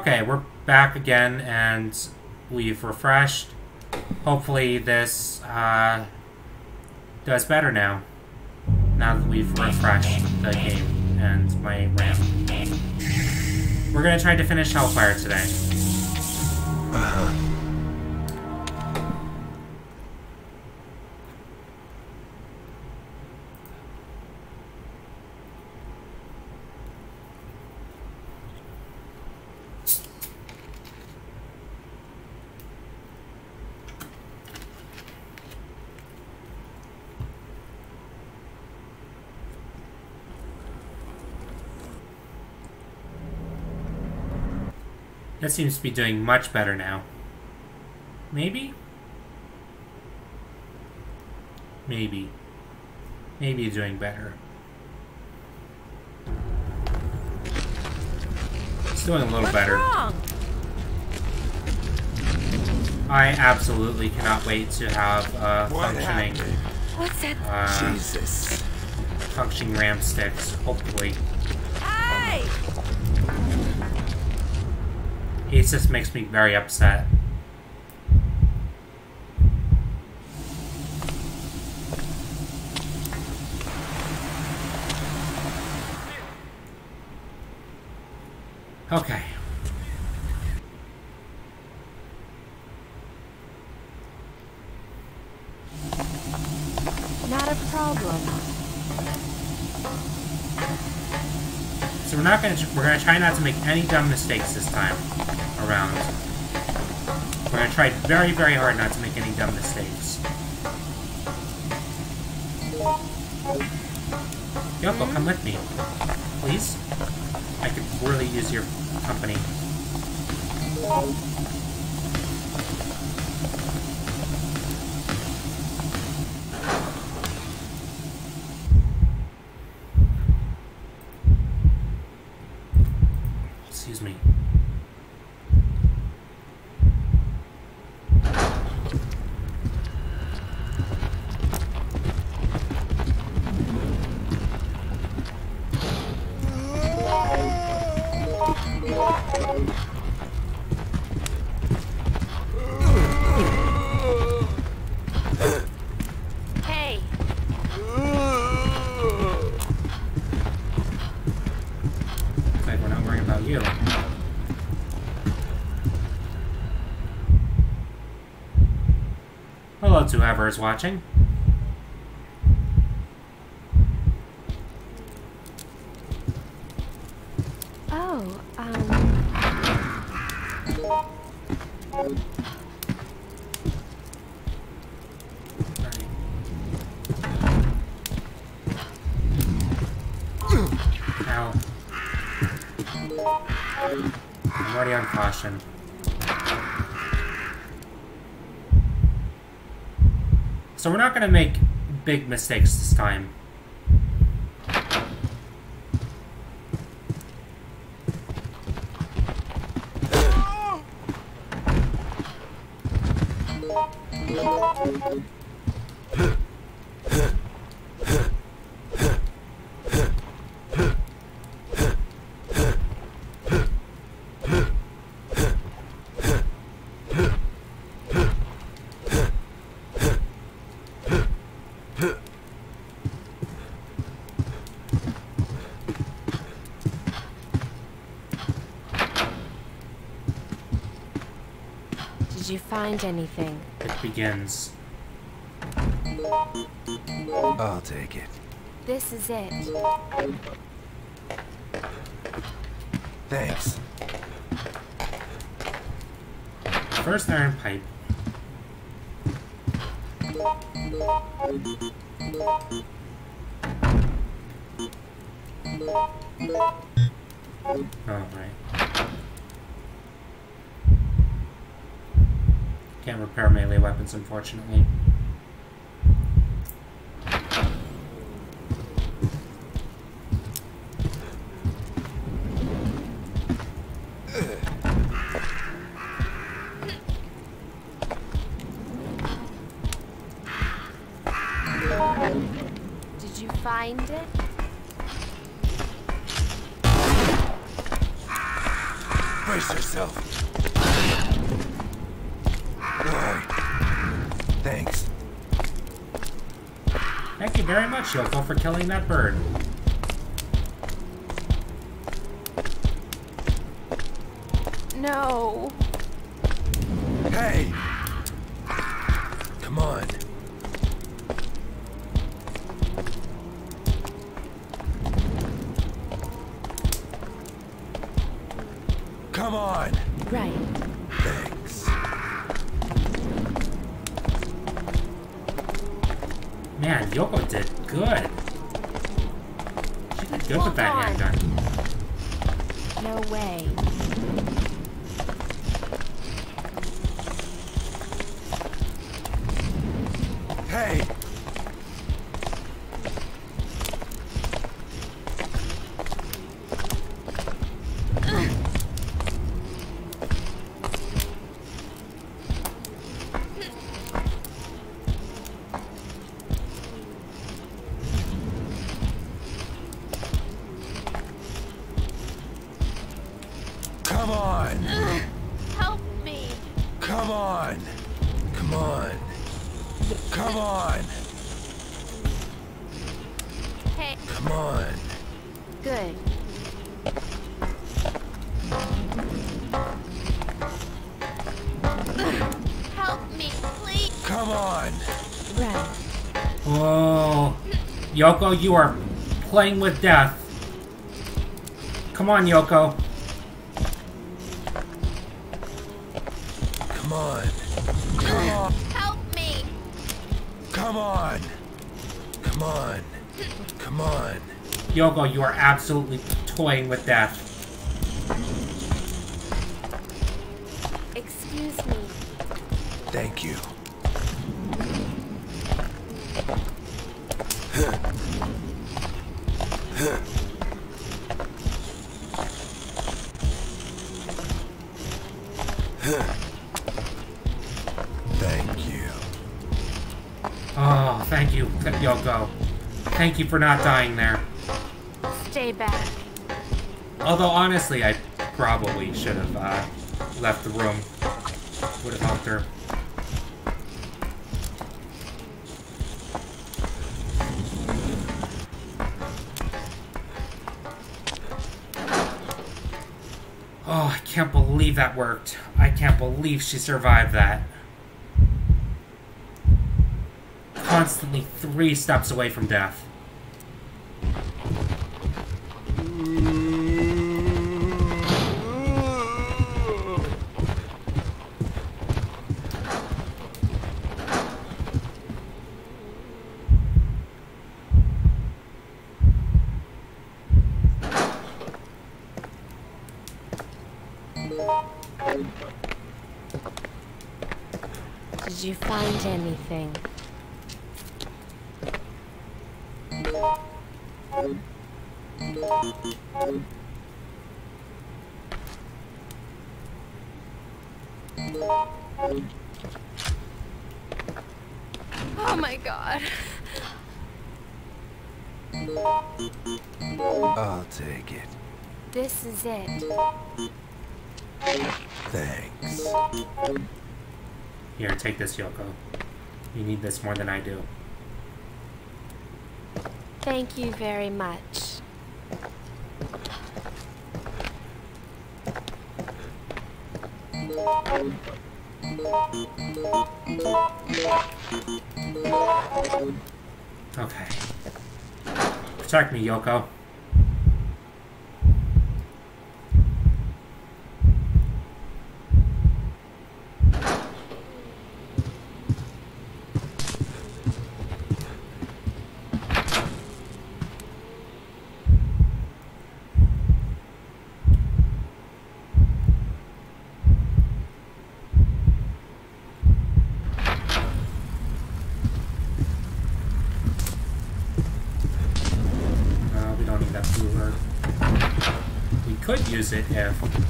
Okay, we're back again, and we've refreshed. Hopefully this uh, does better now. Now that we've refreshed the game and my RAM. We're gonna try to finish Hellfire today. That seems to be doing much better now. Maybe? Maybe. Maybe doing better. It's doing a little What's better. wrong? I absolutely cannot wait to have a What functioning. What's that? uh, Jesus. functioning RAM sticks. Hopefully, Hey! It just makes me very upset. Okay. Not a problem. So we're not gonna we're gonna try not to make any dumb mistakes this time around. We're gonna try very very hard not to make any dumb mistakes. Yoko, come with me, please. I could really use your company. Whoever is watching. Not gonna make big mistakes this time. You find anything? It begins. I'll take it. This is it. Thanks. First iron pipe. Oh, Can't repair melee weapons, unfortunately. Very for killing that bird. Yoko, you are playing with death. Come on, Yoko. Come on! Come on! Help me. Come on! Come on! Come on! Yoko, you are absolutely toying with death. Thank you for not dying there. Stay back. Although, honestly, I probably should have uh, left the room. Would have helped her. Oh, I can't believe that worked. I can't believe she survived that. Constantly three steps away from death. Did you find anything? Oh my god. I'll take it. This is it. Here, take this, Yoko. You need this more than I do. Thank you very much. Okay. Protect me, Yoko. Uh, we don't need that blue herb. Use it if...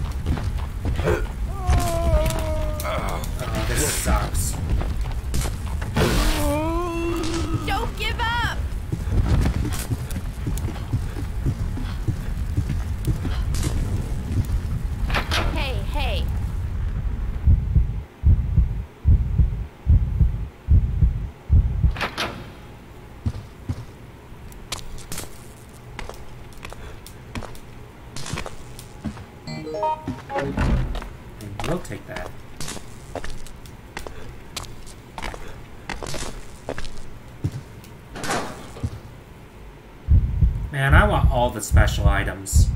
The special items.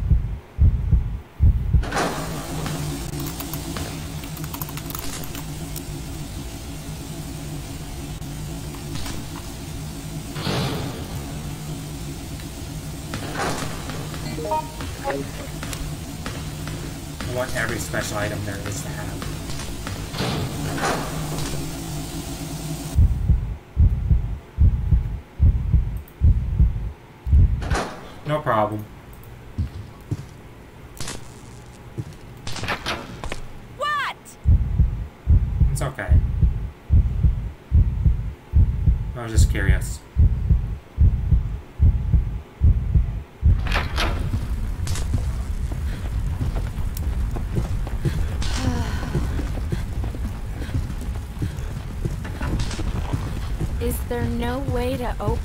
To open oh,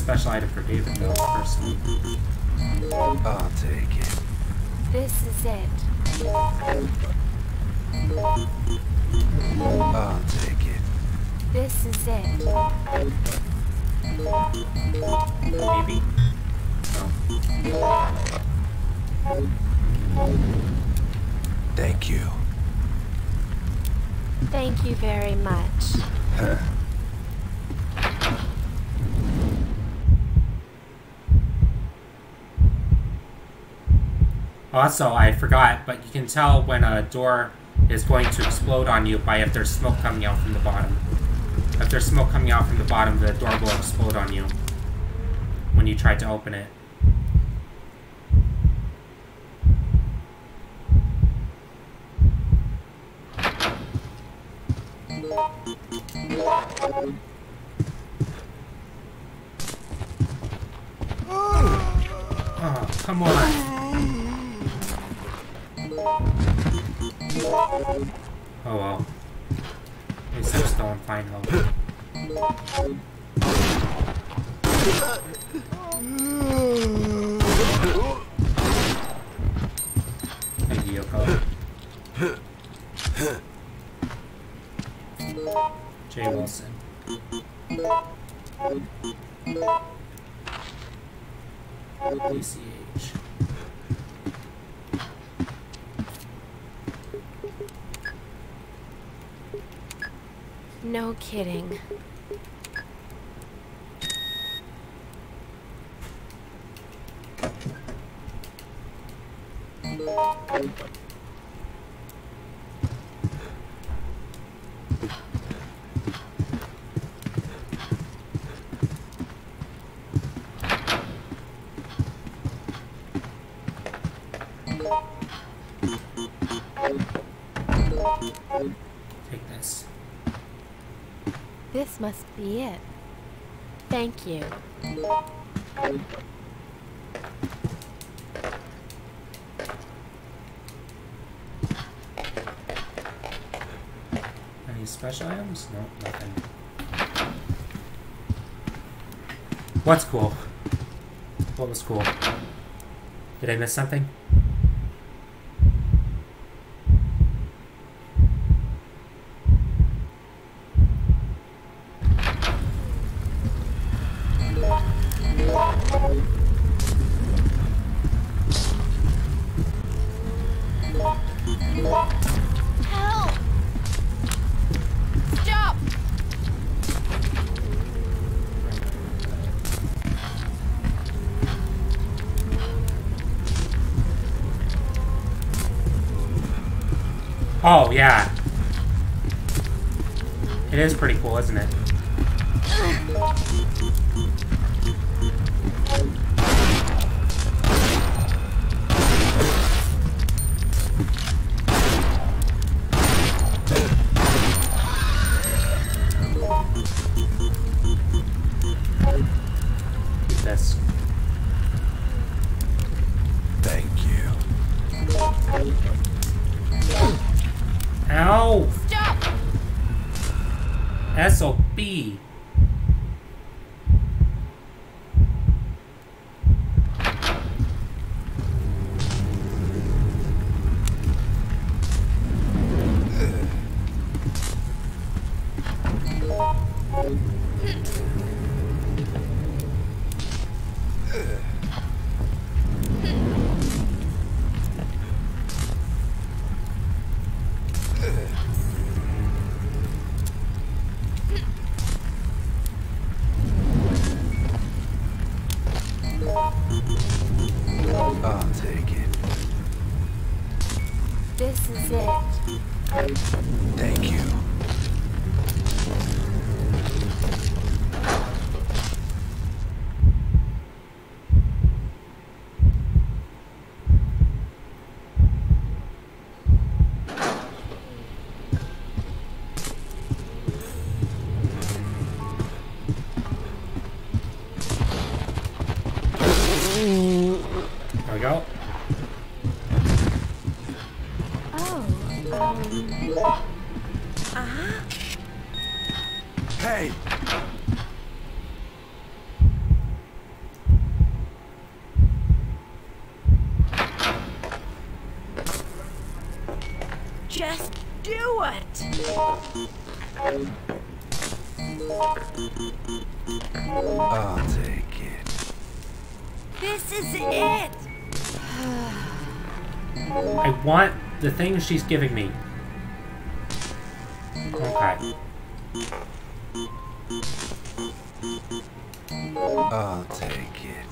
special item for David, though, personally. I'll take it. This is it. I'll take it. This is it. Maybe? No. Thank you. Thank you very much. Also, I forgot, but you can tell when a door is going to explode on you by if there's smoke coming out from the bottom. If there's smoke coming out from the bottom, the door will explode on you when you try to open it. Kidding. Be it. Thank you. Any special items? No, nothing. What's cool? What was cool? Did I miss something? Is pretty cool, isn't it? Want the thing she's giving me. Okay. I'll take it.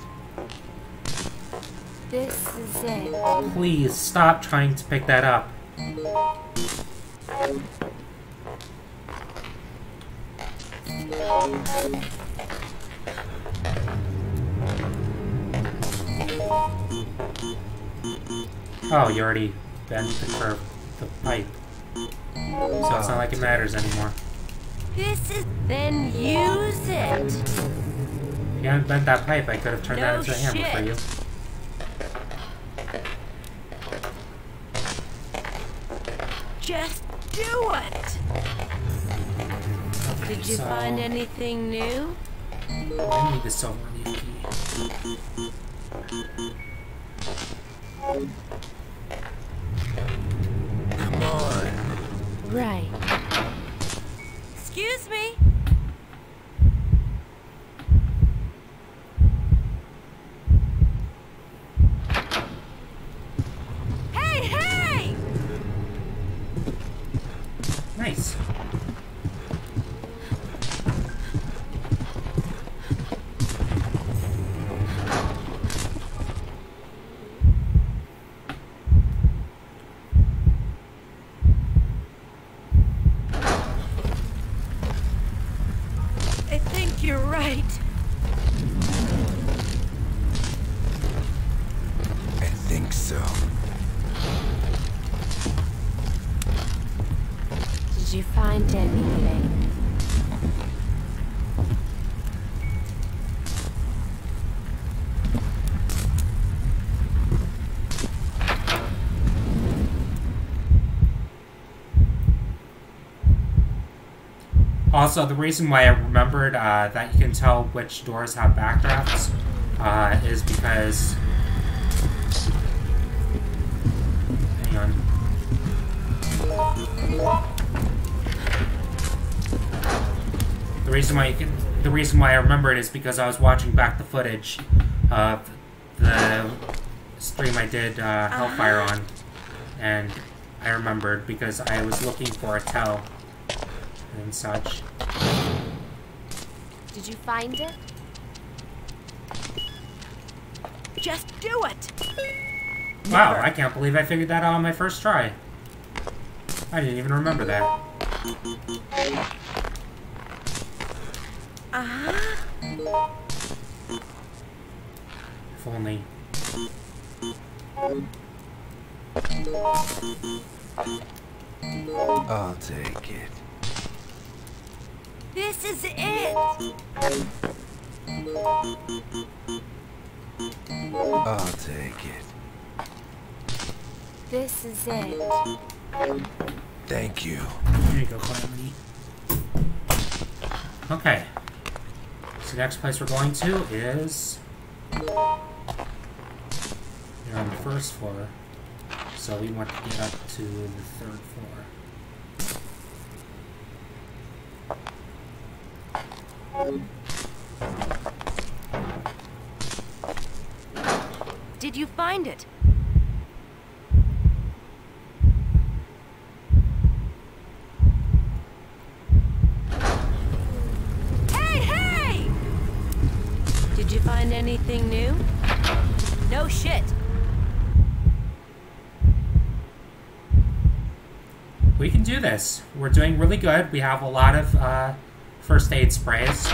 This is it. Please stop trying to pick that up. That pipe, I could have turned that No into a hammer for shit. you. Just do it! Did you So- find anything new? I need the silver leaf key. Also, the reason why I remembered uh, that you can tell which doors have backdrafts uh, is because. Hang on. The reason why you can, the reason why I remember it is because I was watching back the footage of the stream I did uh, Hellfire on, and I remembered because I was looking for a tell and such. Did you find it? Just do it. Wow, I can't believe I figured that out on my first try. I didn't even remember that. Uh-huh. If only. I'll take it. This is it. I'll take it. This is it. Thank you. Here you go, Calamity. Okay. So the next place we're going to is... You're on the first floor. So we want to get up to the third floor. Did you find it? Hey, hey! Did you find anything new? No shit. We can do this. We're doing really good. We have a lot of uh, first aid sprays.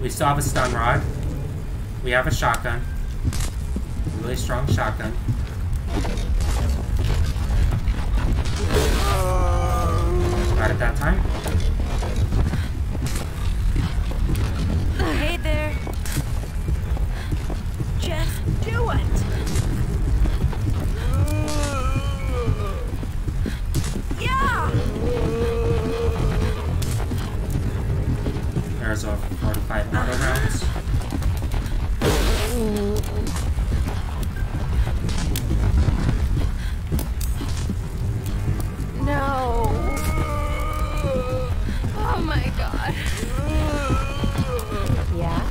We still have a stun rod. We have a shotgun. A really strong shotgun. Right at that time. Hey there. Just do it. There's a 45 auto rounds. No. Oh my god. Yeah?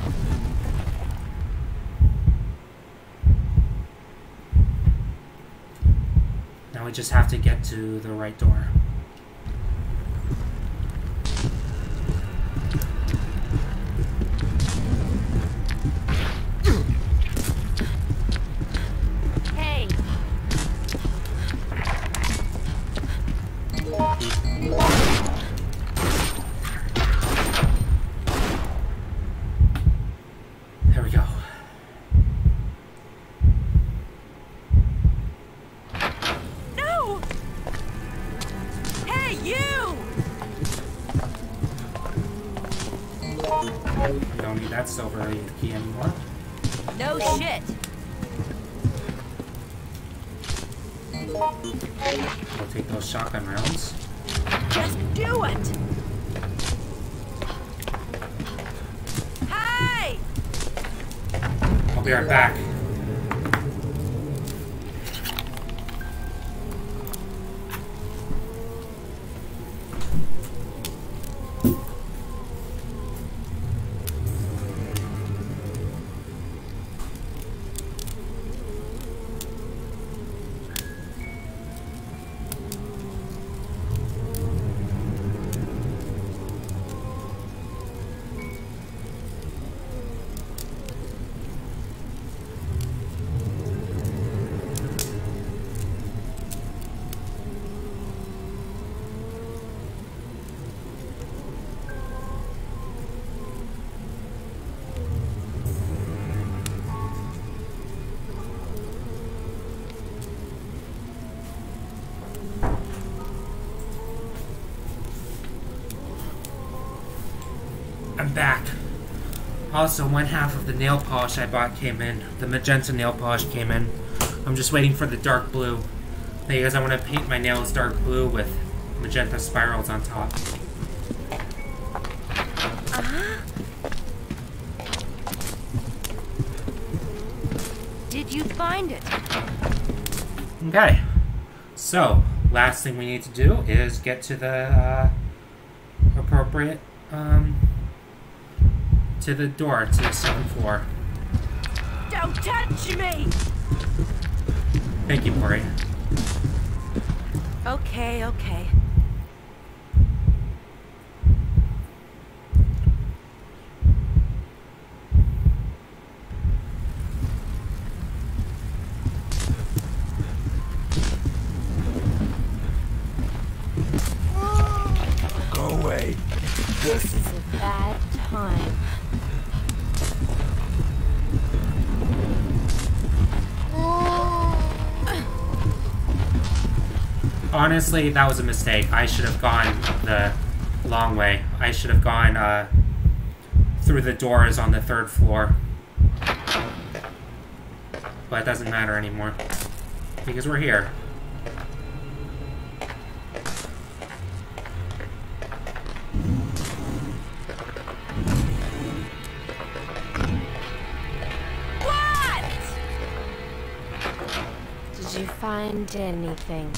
Now we just have to get to the right door. I'm back. Also, one half of the nail polish I bought came in. The magenta nail polish came in. I'm just waiting for the dark blue. Because I want to paint my nails dark blue with magenta spirals on top. Did you find it? Okay. So, last thing we need to do is get to the uh, appropriate to the door to the seventh floor. Don't touch me! Thank you, Corey. Okay, okay. Honestly, that was a mistake. I should have gone the long way. I should have gone uh, through the doors on the third floor. But it doesn't matter anymore. Because we're here. Find anything?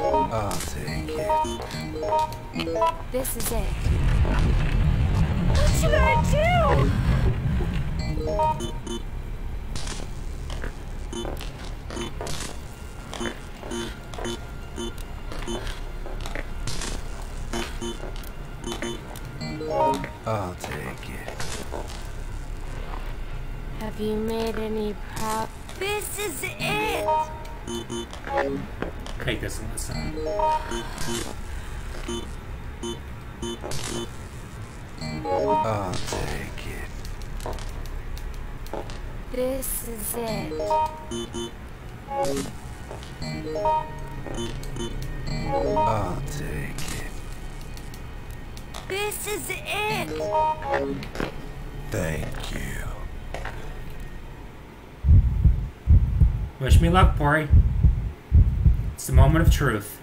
I'll take it. This is it. What luck, Pori. It's the moment of truth.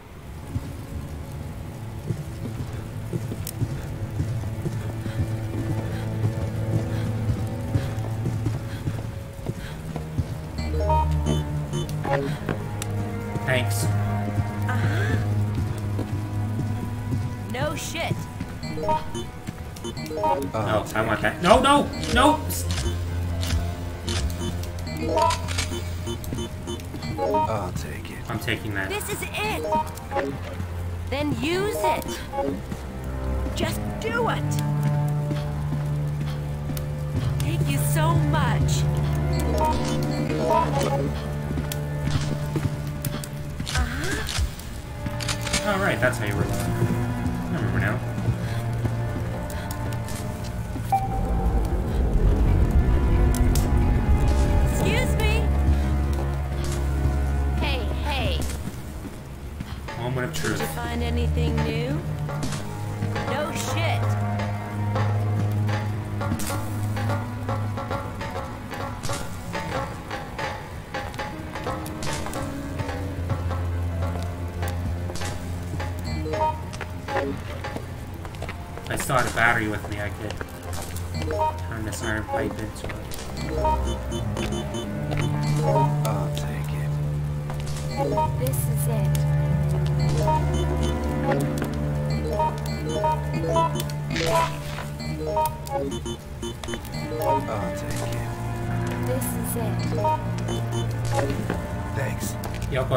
Find anything new? No shit. I still had a battery with me, I could turn this iron pipe into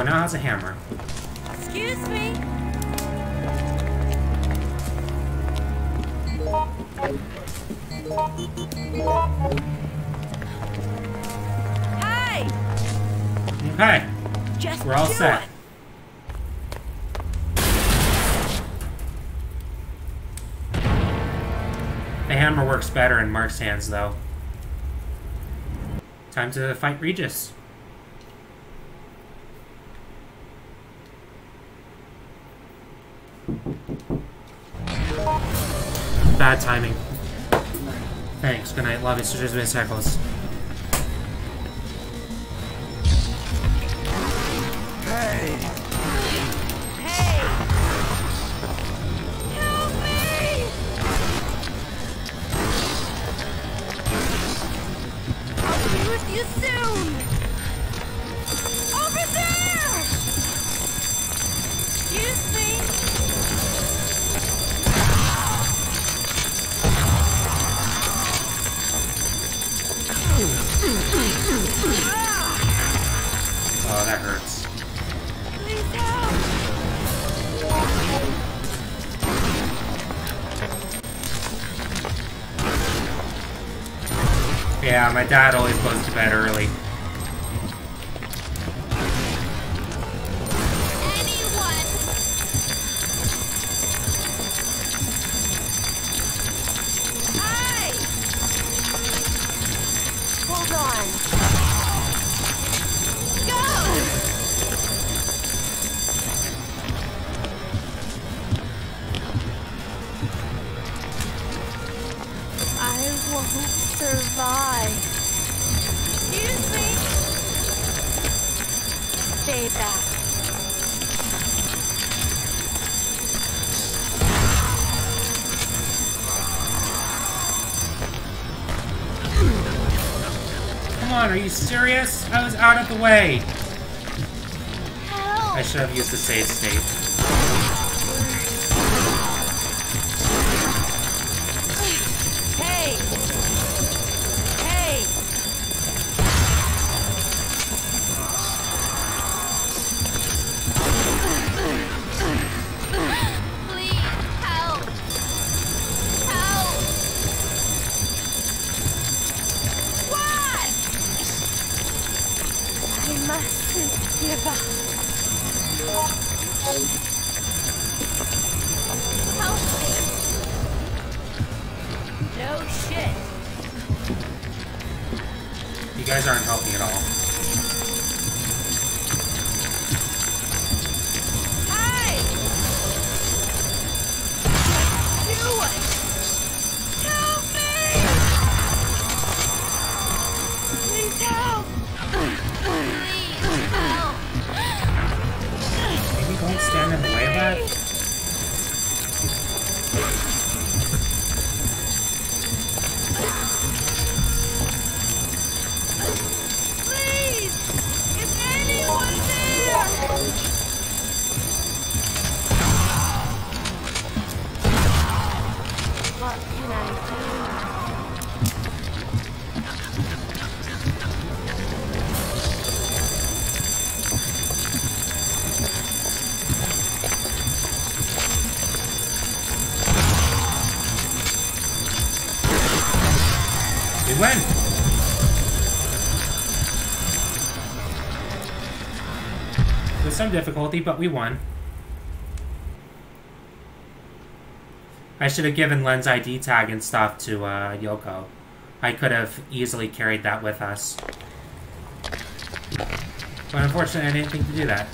Yoko now it has a hammer. Excuse me? Hey! Okay, Just we're all set. it. The hammer works better in Mark's hands, though. Time to fight Regis. Good night. Love you. Dad always way. Difficulty, but we won. I should have given Len's ID tag and stuff to uh, Yoko. I could have easily carried that with us. But unfortunately, I didn't think to do that.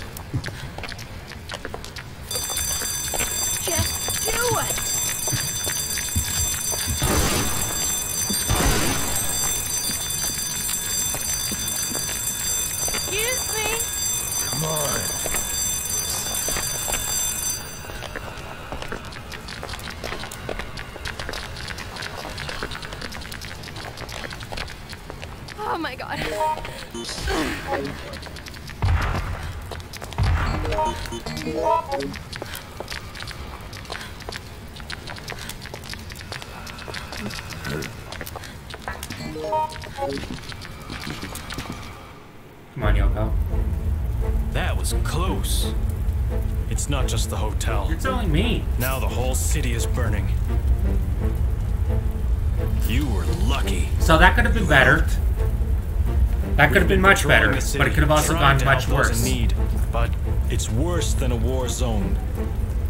Much better, but it could have also gone much worse. Need, but it's worse than a war zone.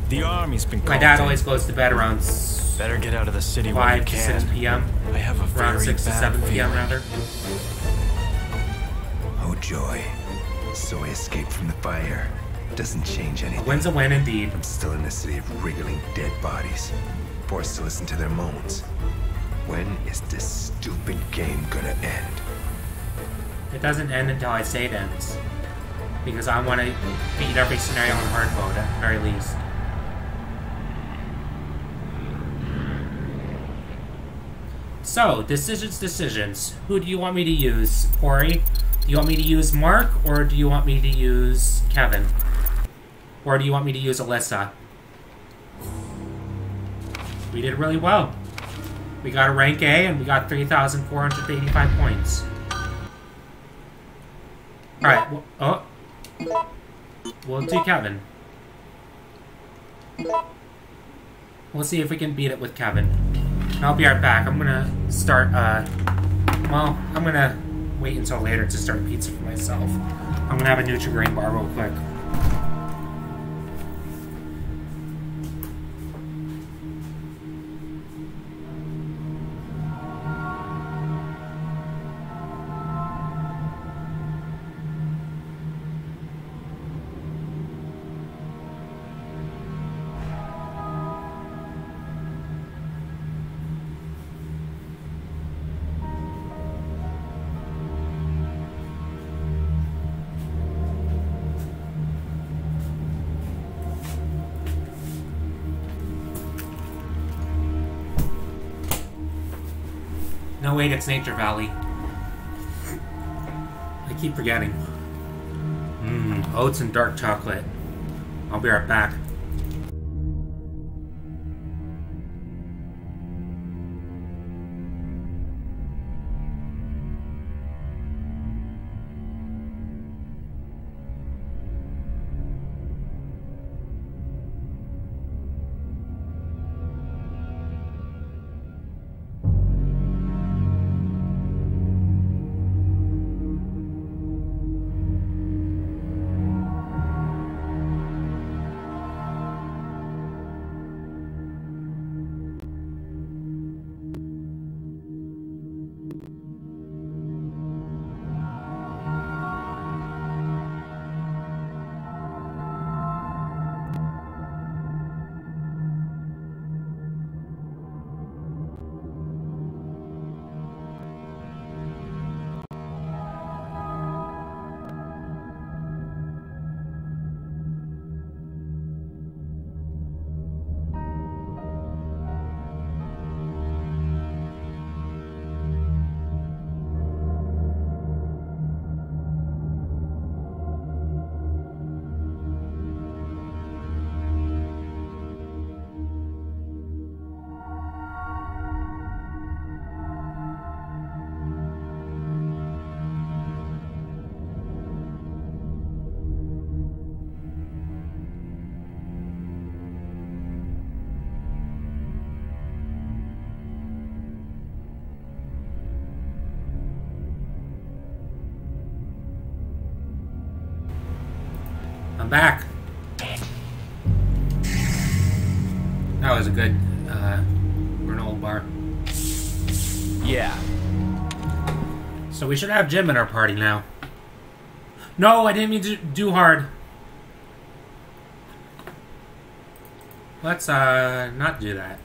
The army's been My dad always goes to bed around Better get out of the city while you 5 to can. 6 p.m. I have a Around very 6 to bad 7 p.m. feeling. rather. Oh, joy. So I escaped from the fire. Doesn't change A anything. win's a win indeed. I'm still in a city of wriggling dead bodies, forced to listen to their moans. When is this stupid game gonna end? It doesn't end until I say it ends. Because I want to beat every scenario in hard mode at the very least. So, decisions, decisions. Who do you want me to use? Corey? Do you want me to use Mark, or do you want me to use Kevin? Or do you want me to use Alyssa? We did really well. We got a rank A, and we got 3,485 points. Kevin. We'll see if we can beat it with Kevin. I'll be right back. I'm gonna start, uh... Well, I'm gonna wait until later to start pizza for myself. I'm gonna have a Nutri-Grain bar real quick. It's Nature Valley. I keep forgetting. Mmm, oats and dark chocolate. I'll be right back. I'm back. That was a good uh, bar. Yeah. So we should have Jim in our party now. No, I didn't mean to do hard. Let's uh not do that.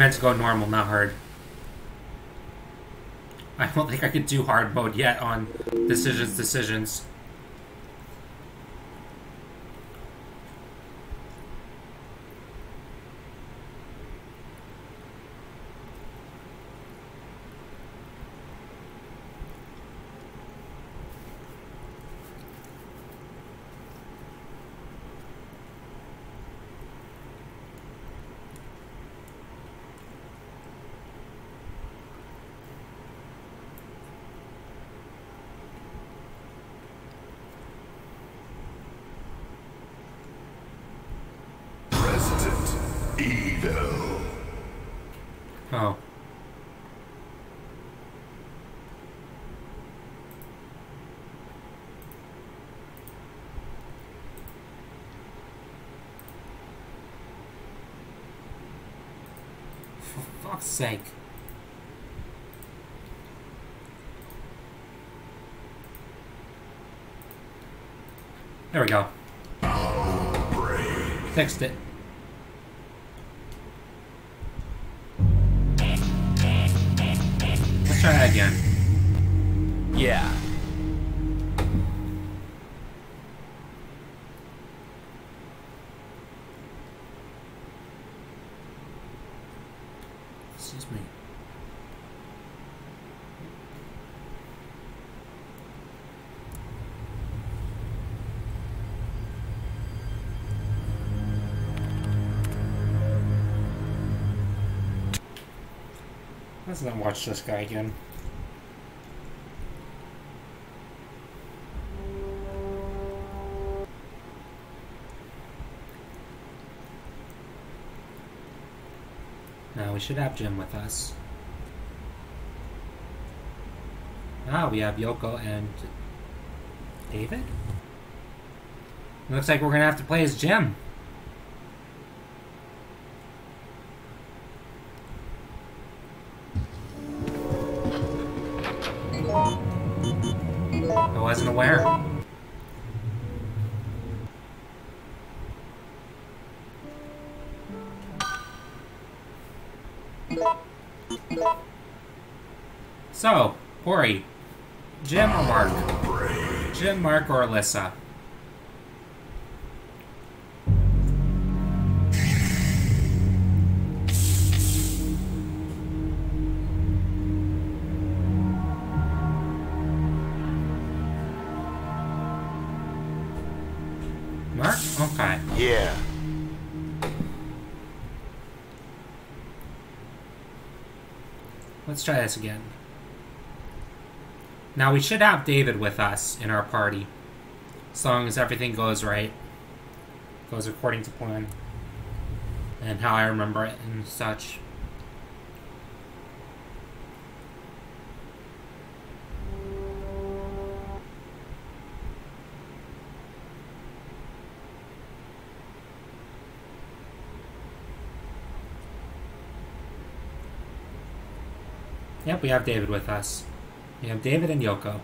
Meant to go normal, not hard. I don't think I could do hard mode yet on decisions decisions. Sake. There we go. Fixed it. Let's watch this guy again. Now we should have Jim with us. Ah, we have Yoko and David? Looks like we're gonna have to play as Jim. Jim, or Alyssa? Mark? Okay. Yeah. Let's try this again. Now we should have David with us in our party. As long as everything goes right. Goes according to plan. And how I remember it and such. Yep, we have David with us. We have David and Yoko.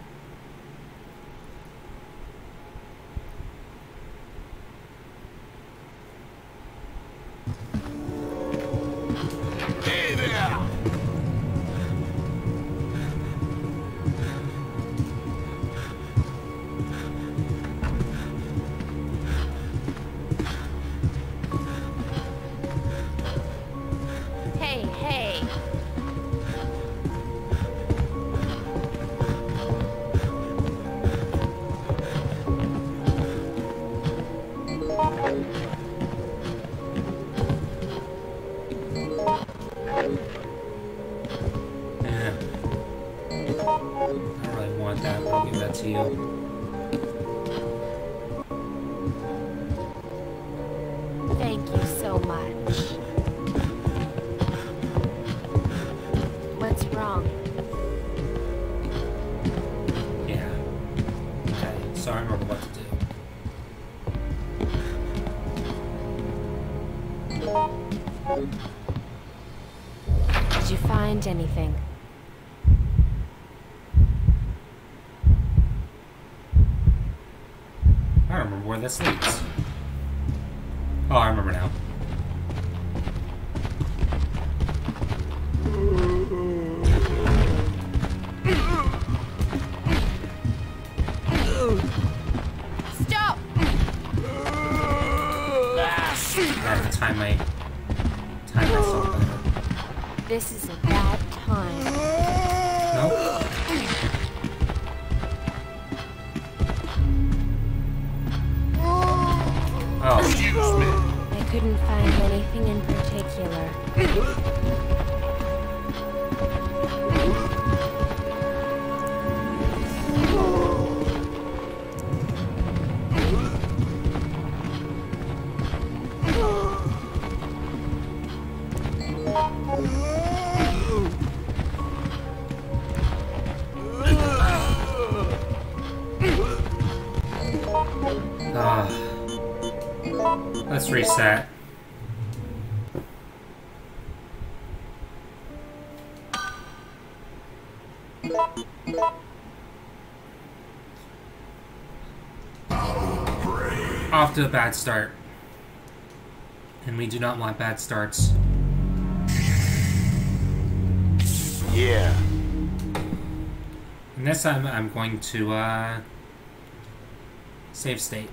To a bad start. And we do not want bad starts. Yeah. And this time I'm going to uh, save state.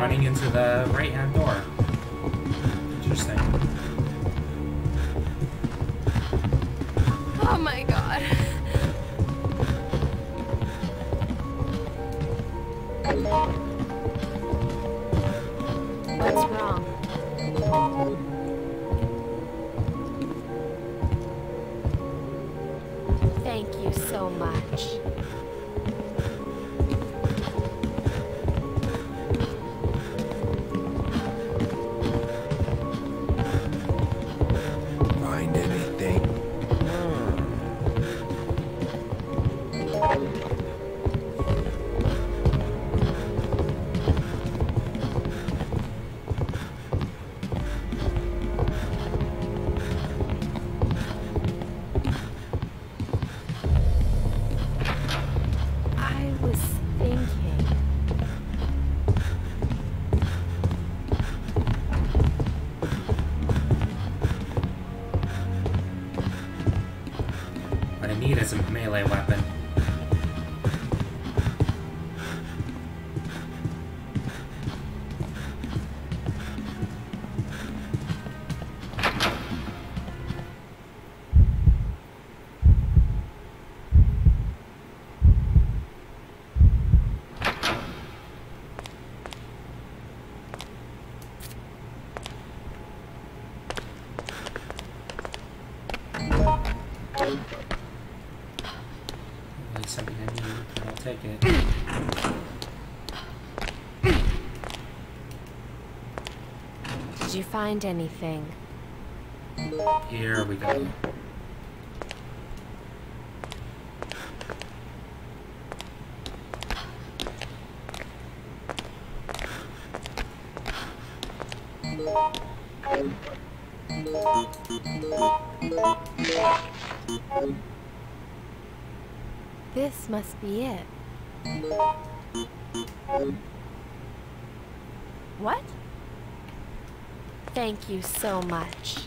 Running into the right hand find anything? Here we go. You so much.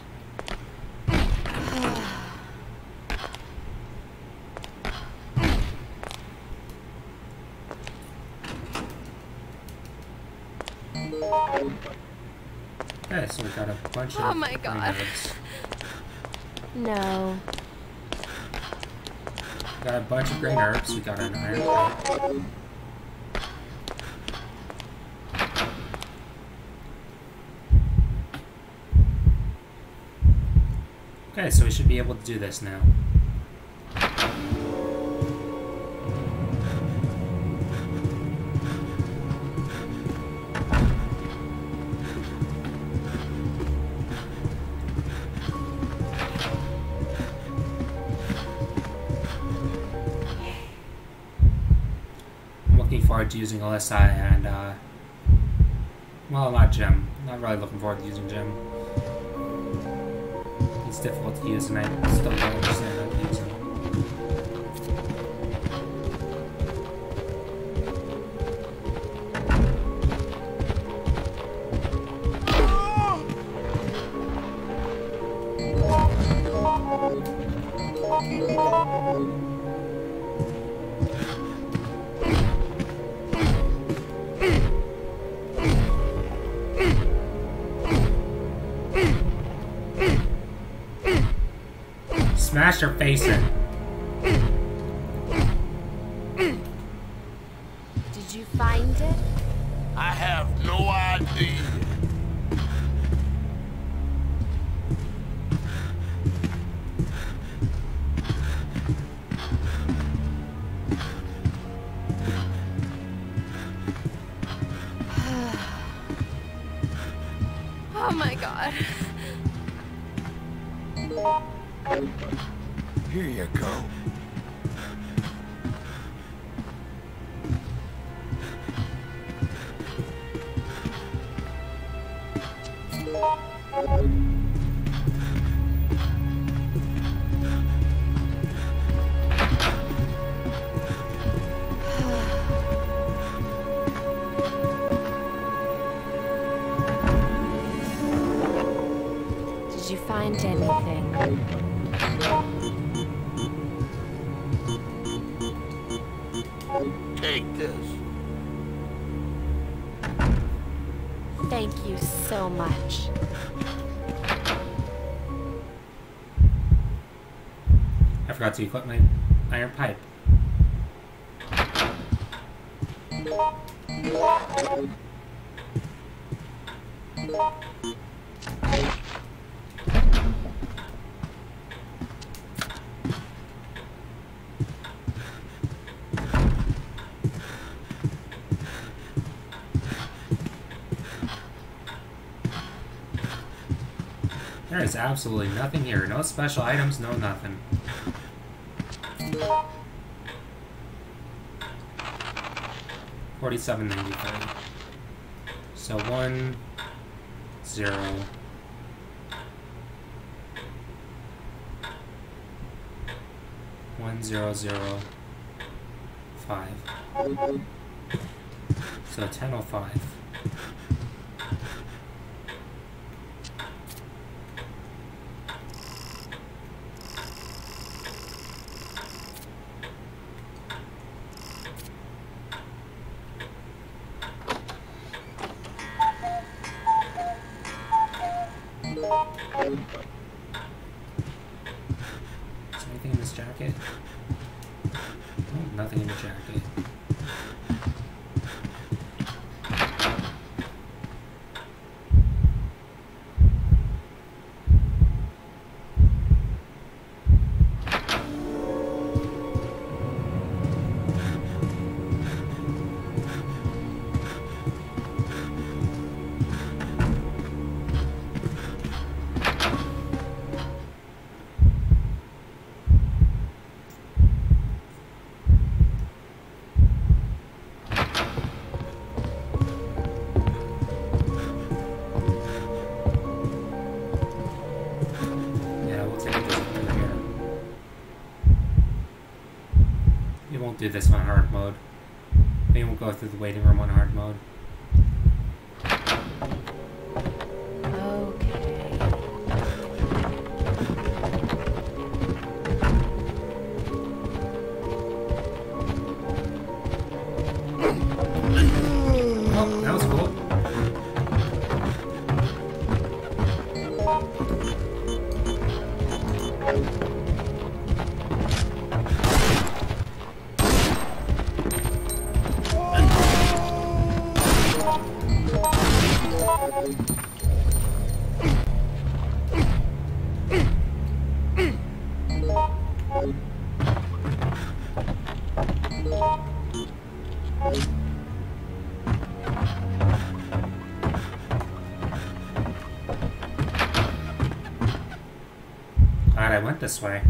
Okay, so we got a bunch oh of Oh my green God. herbs. No. Got a bunch of green herbs. We got an iron plate. Okay, so we should be able to do this now. I'm looking forward to using Alyssa and, uh, well, not Jim. Not really looking forward to using Jim. It's difficult to use, and I still don't understand how to use him. Smash her To equip my iron pipe. There is absolutely nothing here. No special items, no nothing. Forty-seven ninety-three. So one, zero. One zero zero five. So ten oh five. Do this on hard mode. Maybe We won't go through the waiting room on hard mode. Okay. Oh, that was this way.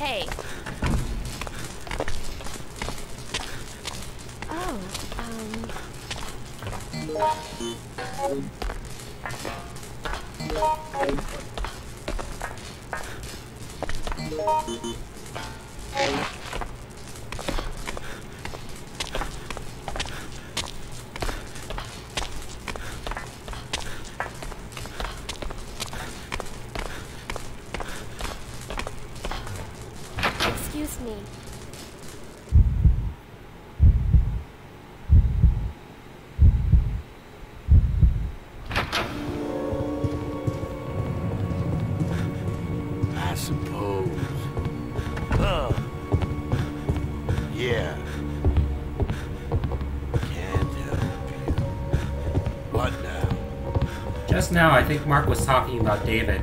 Hey, just now, I think Mark was talking about David.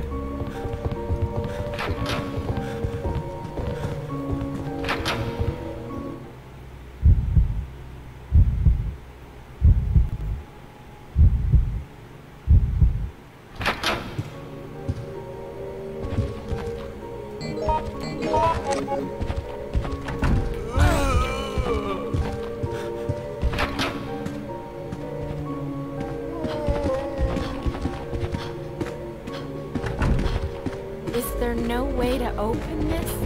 openness.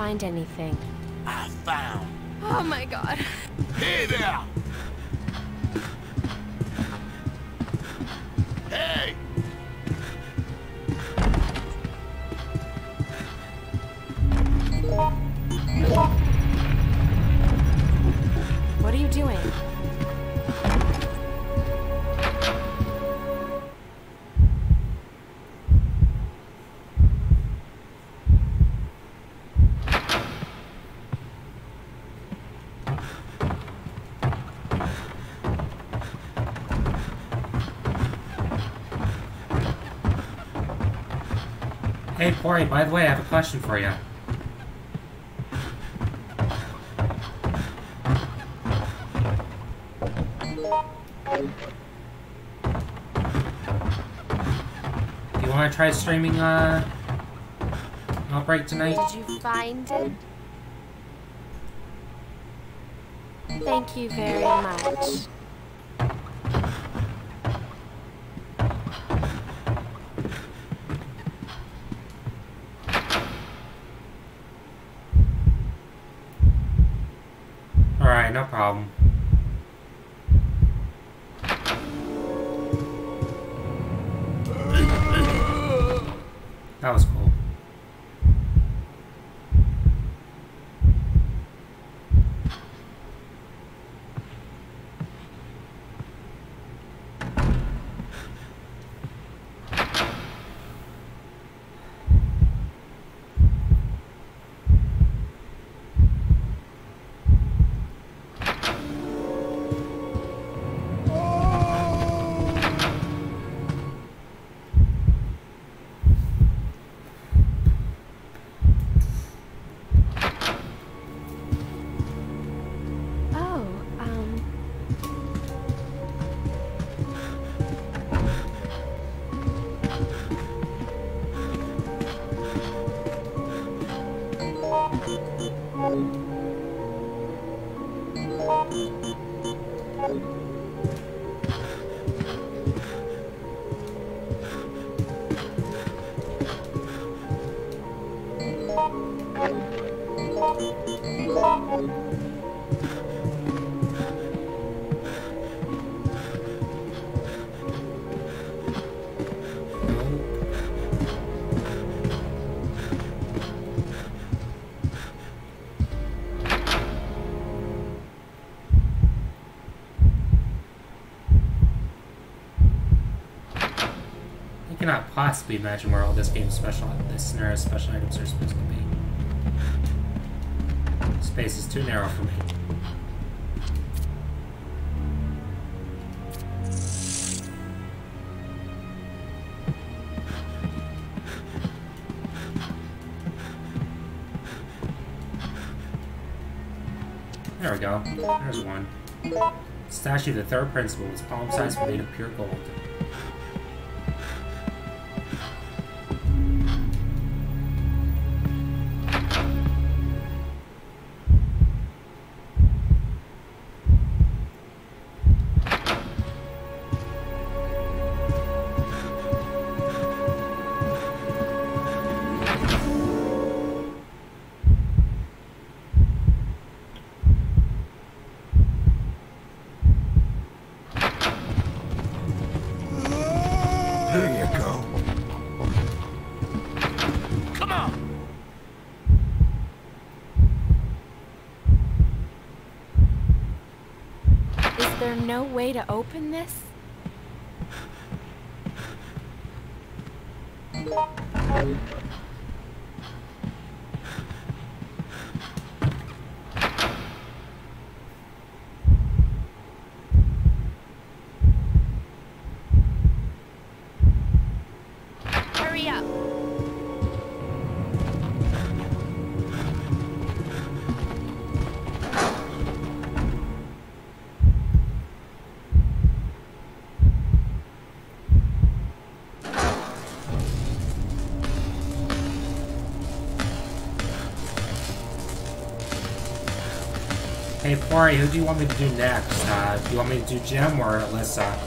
find anything. I found. Oh my god. Hey, Corey, by the way, I have a question for you. Do you want to try streaming, uh, Outbreak tonight? Did you find it? Thank you very much. Cannot possibly imagine where all this game's special, this scenario's special items are supposed to be. Space is too narrow for me. There we go. There's one. Statue of the third principle is palm-sized made of pure gold. Way to open Hey, who do you want me to do next? Uh, do you want me to do Jim or Alyssa?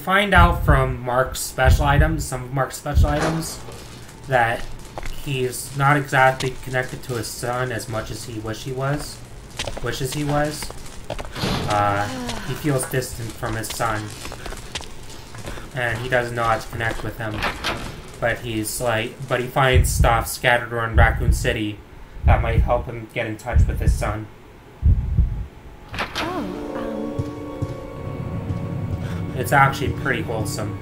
Find out from Mark's special items, some of Mark's special items, that he's not exactly connected to his son as much as he wish he was. Wishes he was. Uh, he feels distant from his son. And he doesn't know how to connect with him. But he's like, but he finds stuff scattered around Raccoon City that might help him get in touch with his son. It's actually pretty wholesome.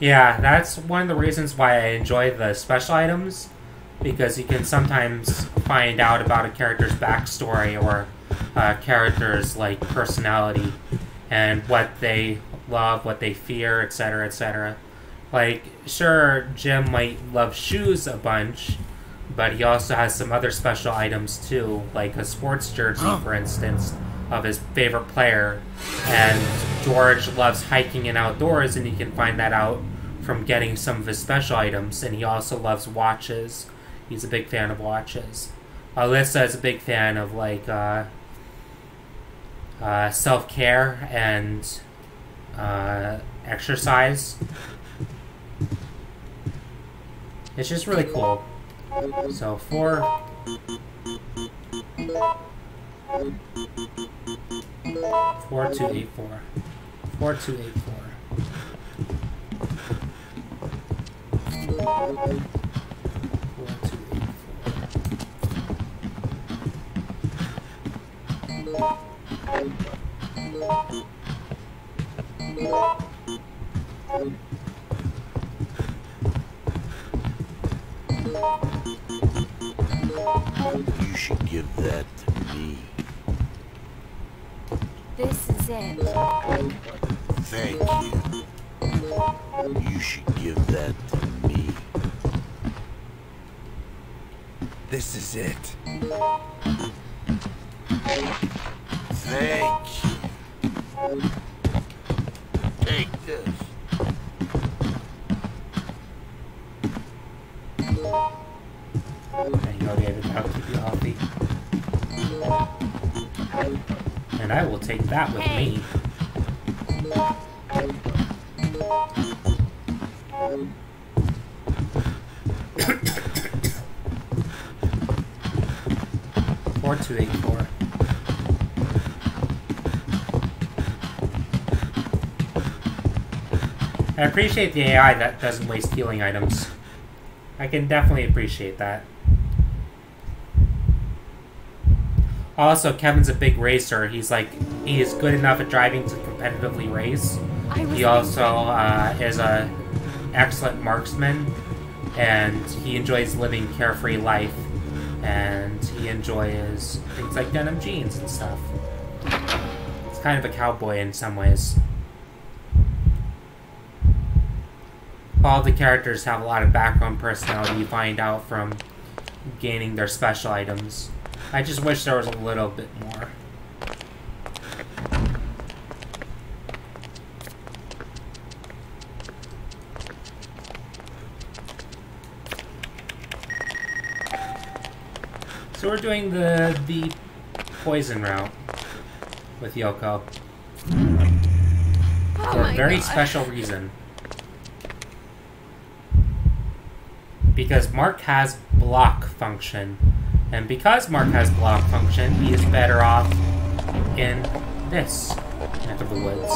Yeah, that's one of the reasons why I enjoy the special items because you can sometimes find out about a character's backstory or a character's like personality and what they love, what they fear, etc., etc. Like, sure, Jim might love shoes a bunch, but he also has some other special items too, like a sports jersey, oh. for instance, of his favorite player. And George loves hiking and outdoors, and you can find that out from getting some of his special items. And he also loves watches. He's a big fan of watches. Alyssa is a big fan of like uh, uh, self care and uh, exercise. It's just really cool. So four. Four two eight four. Four two eight four. You should give that to me. this is it. Thank you. You should give that to me. This is it. Thank you. Take this. There you go, David. That'll keep you healthy. And I will take that with me. Four two eight four. I appreciate the AI that doesn't waste healing items. I can definitely appreciate that. Also, Kevin's a big racer. He's like, he is good enough at driving to competitively race. He also uh, is a excellent marksman, and he enjoys living carefree life, and he enjoys things like denim jeans and stuff. It's kind of a cowboy in some ways. All the characters have a lot of background personality you find out from gaining their special items. I just wish there was a little bit more. So we're doing the the poison route with Yoko Oh for a very God. special reason. Because Mark has block function. And because Mark has block function, he is better off in this neck of the woods.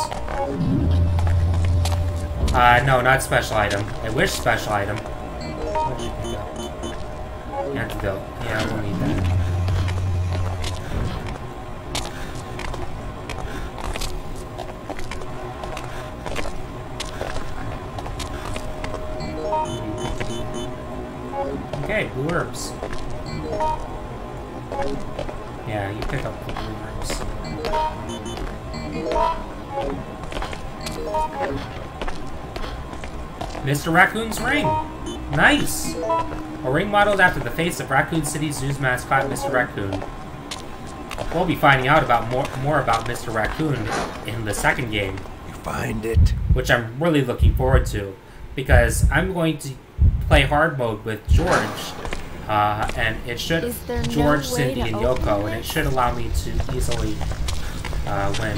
Uh, no, not special item. I wish special item. What did you pick up? Antidote. Yeah, we'll need that. Okay, blue herbs. Yeah, you pick up the blue herbs. Mr. Raccoon's ring. Nice. A ring modeled after the face of Raccoon City Zoo's mascot, Mr. Raccoon. we'll be finding out about more more about Mr. Raccoon in the second game, You find it? which I'm really looking forward to, because I'm going to play hard mode with George, uh, and it should there no George, Cindy, and Yoko, and it should allow me to easily uh, win.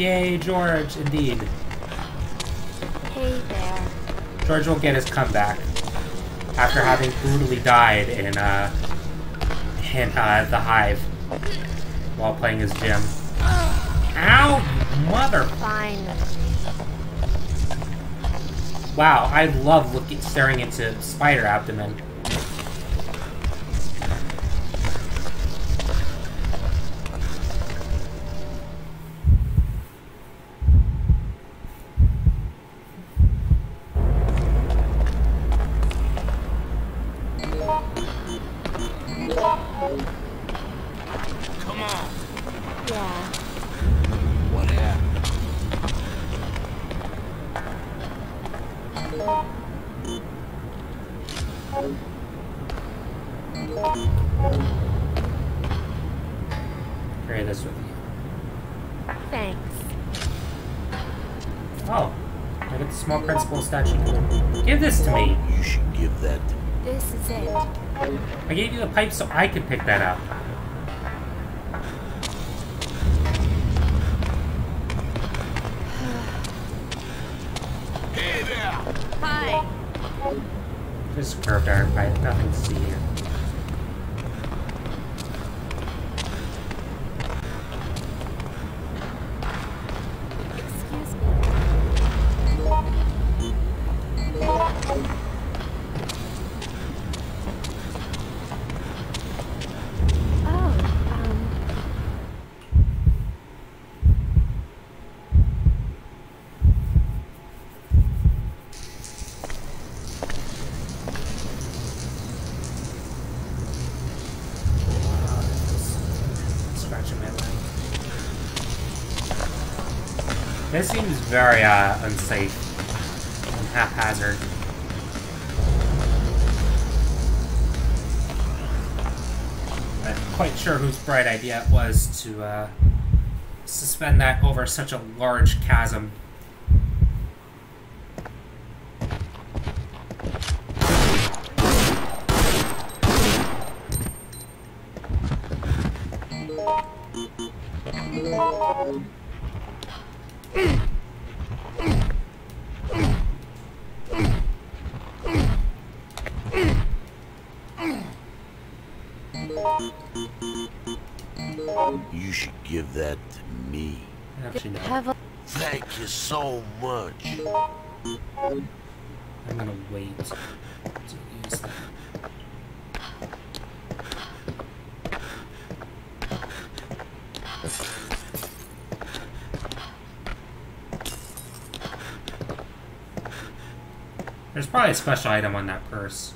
Yay, George! Indeed, Hey there. George will get his comeback after having brutally died in uh, in uh, the hive while playing his gym. Ow, mother! Fine. Wow, I love looking, staring into spider abdomen. So I can pick that up. Very uh, unsafe and haphazard. I'm not quite sure whose bright idea it was to uh, suspend that over such a large chasm. There's probably a special item on that purse.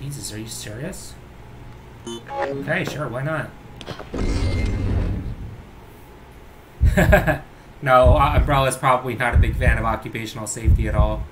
Jesus, are you serious? Okay, sure, why not? no, Umbrella's probably not a big fan of occupational safety at all.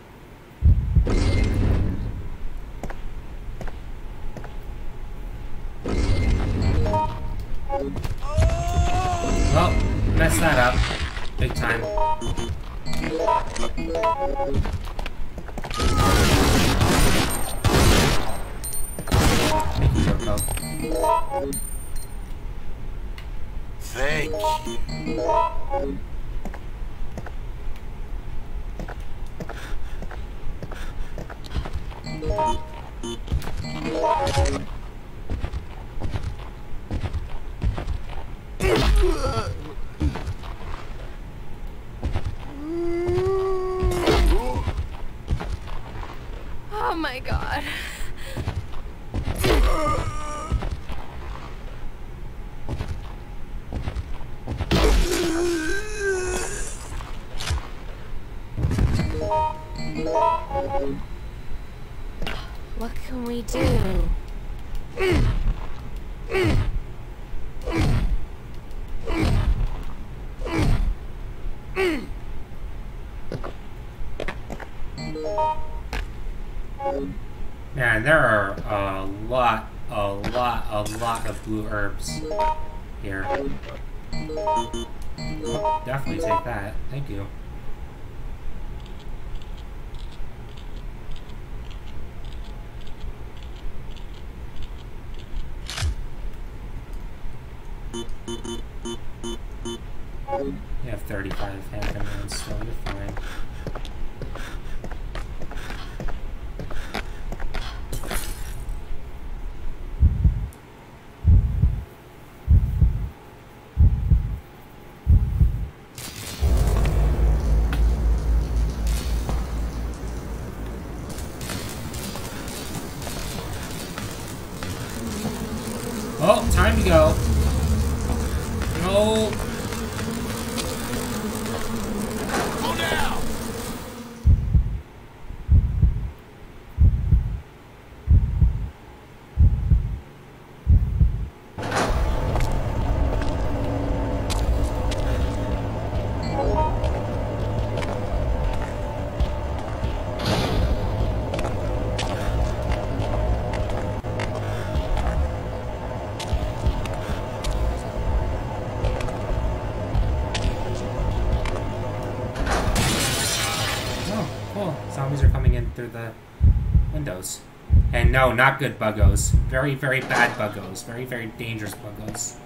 No, not good buggos. Very, very bad buggos. Very, very dangerous buggos.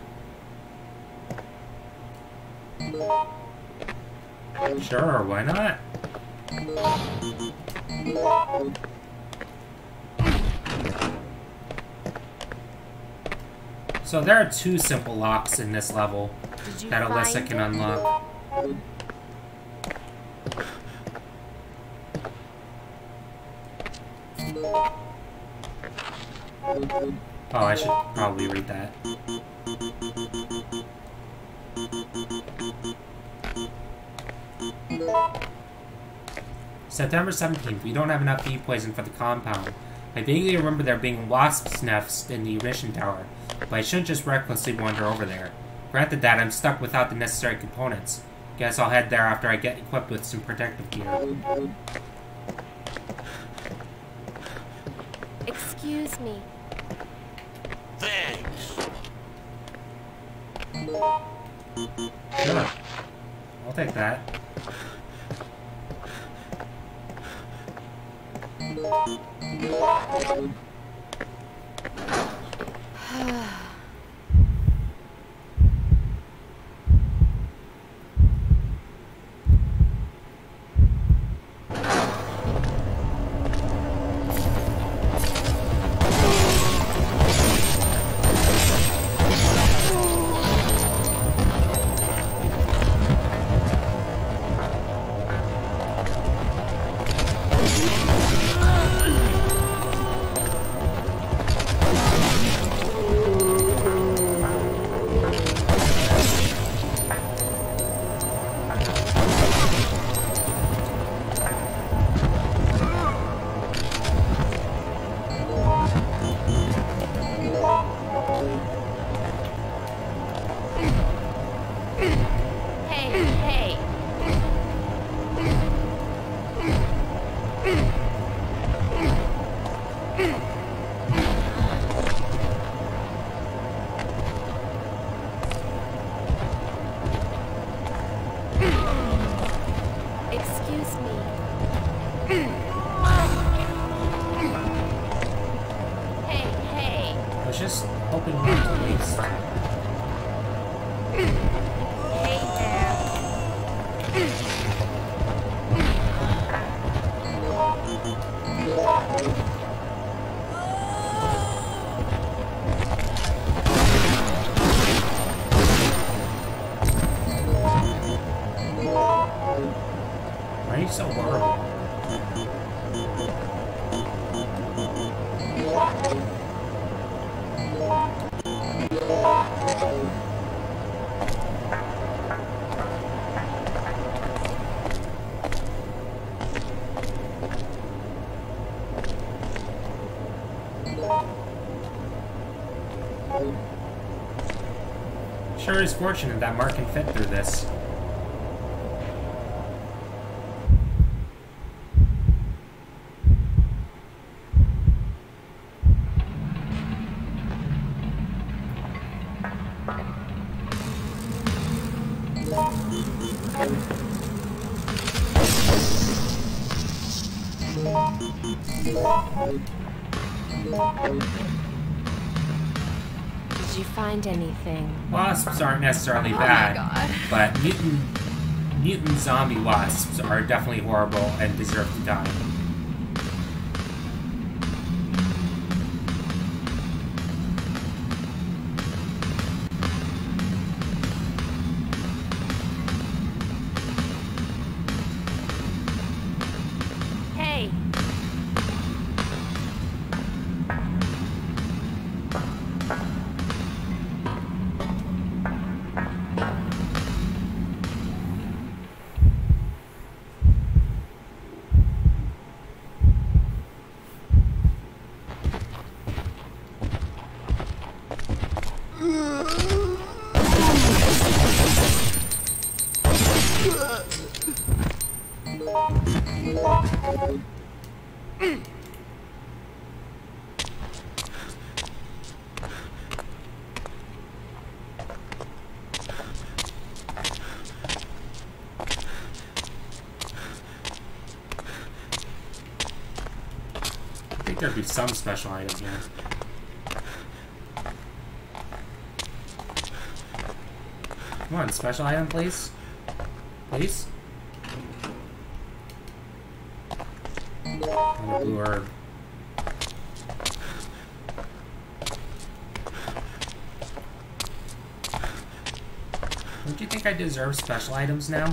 Sure, why not? So there are two simple locks in this level that Alyssa can unlock. September 17th. We don't have enough bee poison for the compound. I vaguely remember there being wasps' nests in the emission tower, but I shouldn't just recklessly wander over there. Granted that, I'm stuck without the necessary components. Guess I'll head there after I get equipped with some protective gear. Excuse me. Thanks. Sure. I'll take that. Hey, is fortunate that Mark can fit through this. Necessarily Oh bad, but mutant mutant zombie wasps are definitely horrible and deserve Be some special item here. Come on, special item, please. Please. Another blue herb. Don't you think I deserve special items now?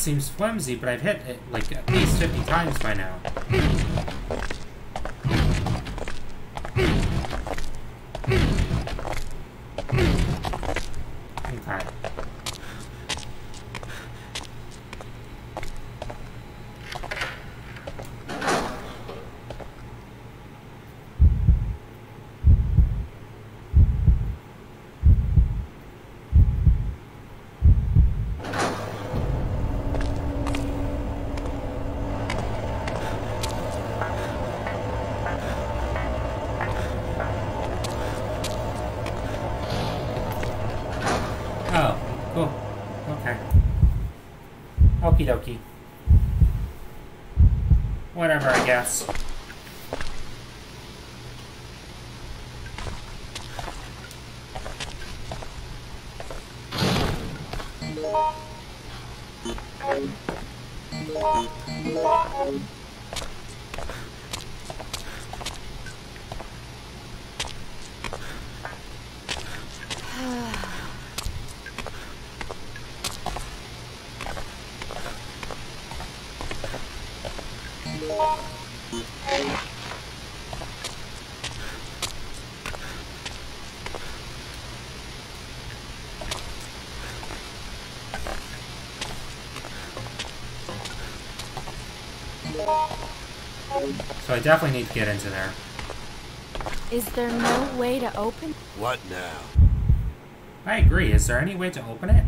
Seems flimsy, but I've hit it like at least 50 times by now. Dokie. Whatever, I guess. So I definitely need to get into there. Is there no way to open? What now? I agree. Is there any way to open it?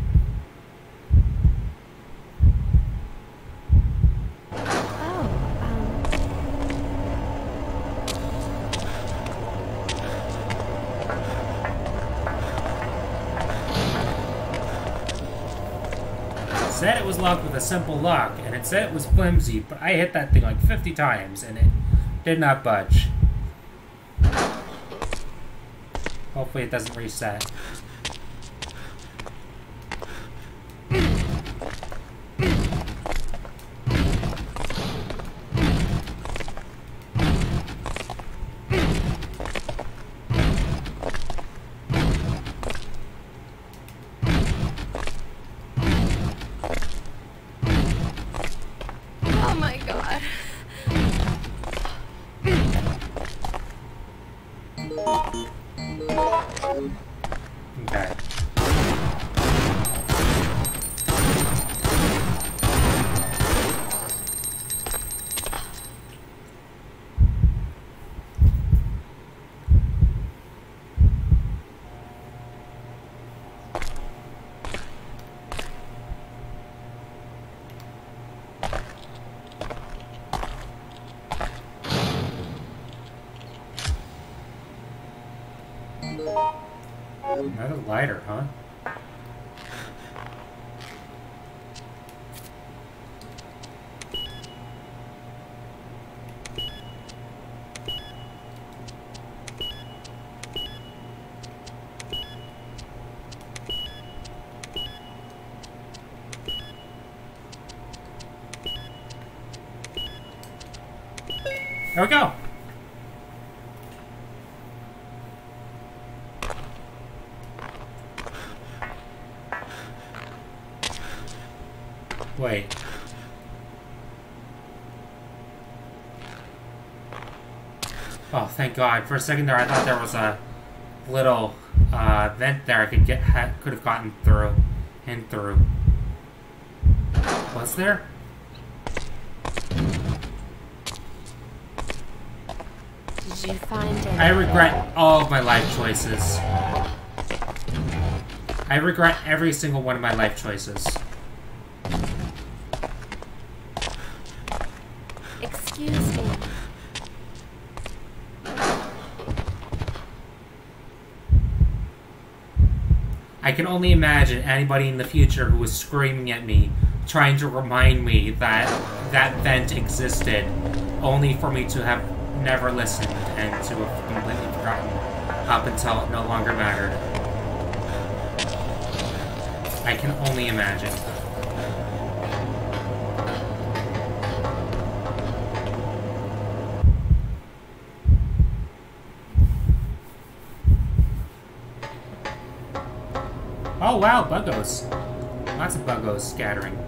Oh, um, It said it was locked with a simple lock, and it said it was flimsy, but I hit that thing like 50 times, and it did not budge. Hopefully it doesn't reset. Thank God! For a second there, I thought there was a little uh, vent there I could get ha could have gotten through, in through. Was there? did you find any? I regret all of my life choices. I regret every single one of my life choices. Excuse me. I can only imagine anybody in the future who was screaming at me, trying to remind me that that vent existed, only for me to have never listened and to have completely forgotten up until it no longer mattered. I can only imagine. Oh wow, buggos. Lots of buggos scattering.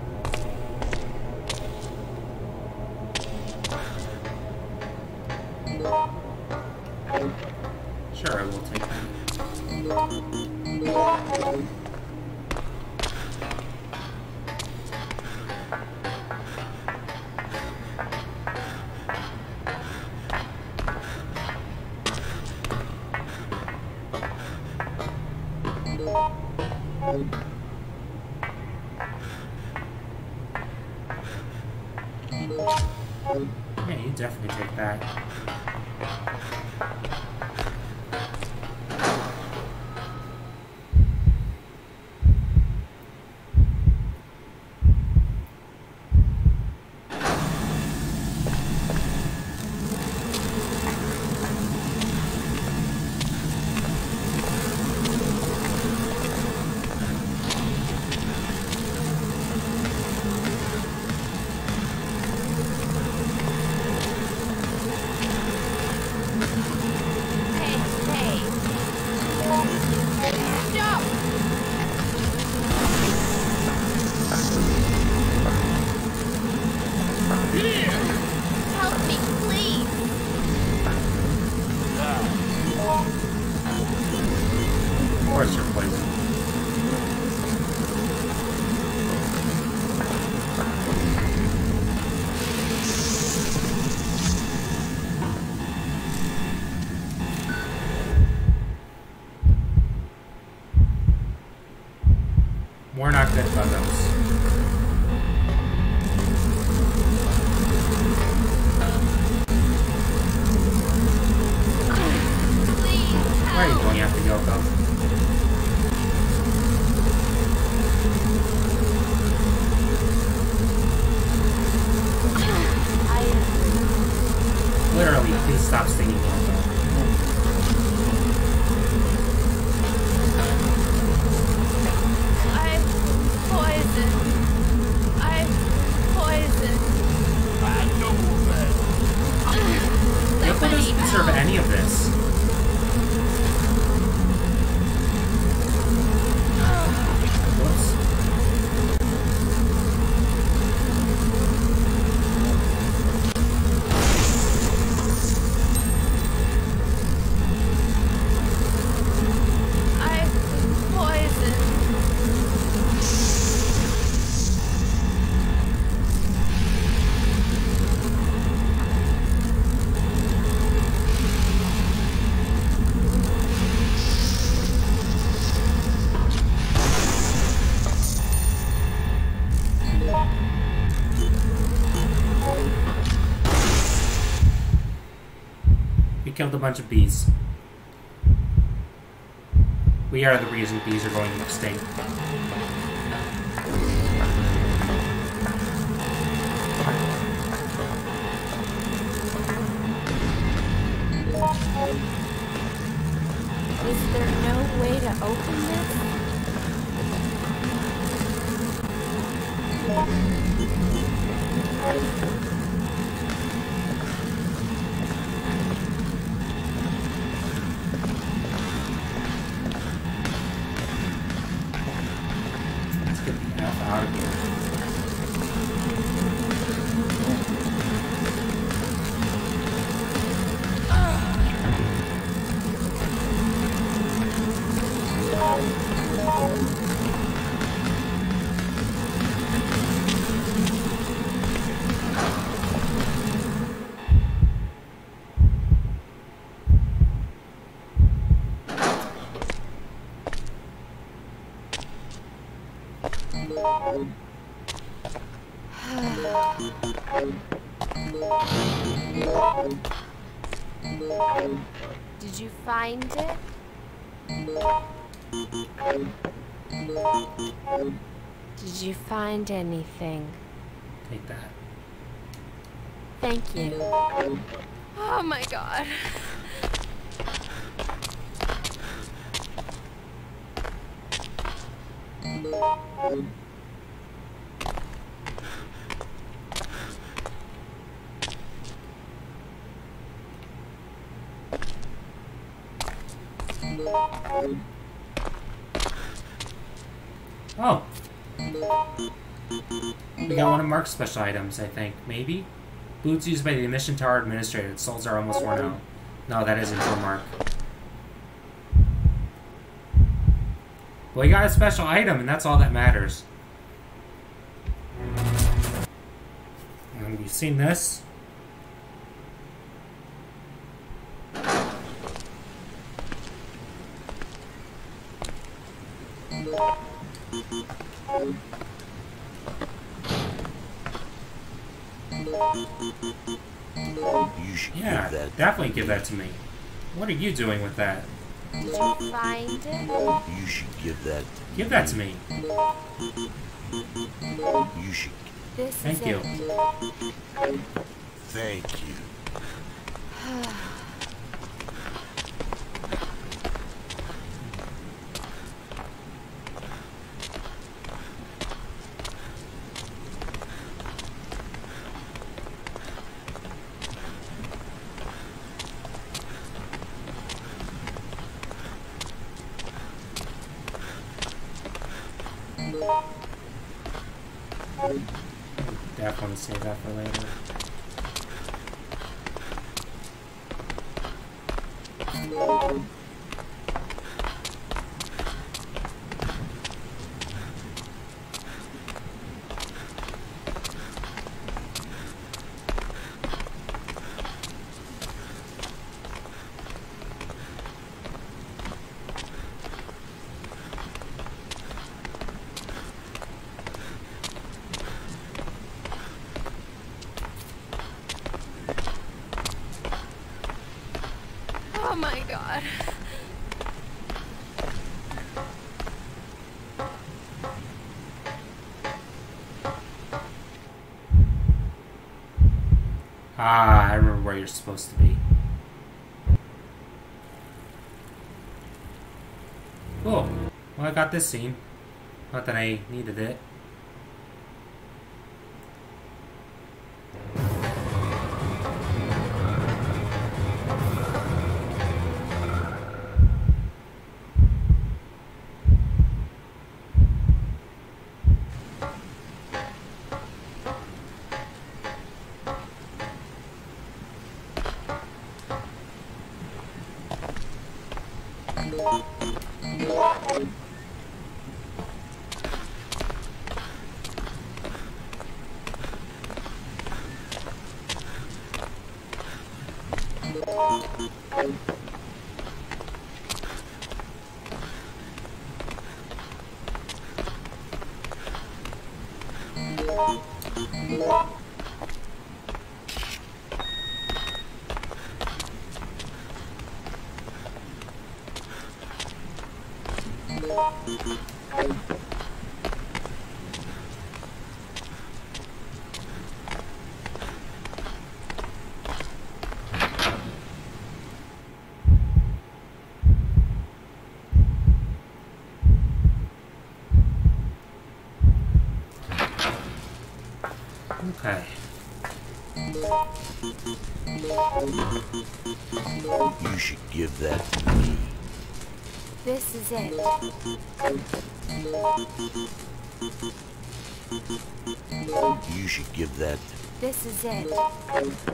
Killed a bunch of bees. We are the reason bees are going extinct. Special items, I think. Maybe? Boots used by the Emission Tower Administrator. Soles are almost worn out. No, that isn't for Mark. Well, he got a special item, and that's all that matters. And you've seen this? You should Yeah, give that. definitely give that to me. What are you doing with that? Did you find it? You should give that. Give that to me. You should. This Thank is you. it. Thank you. supposed to be. Cool. Well, I got this scene. Not that I needed it. Should give that to me. This is it. You should give that This is it.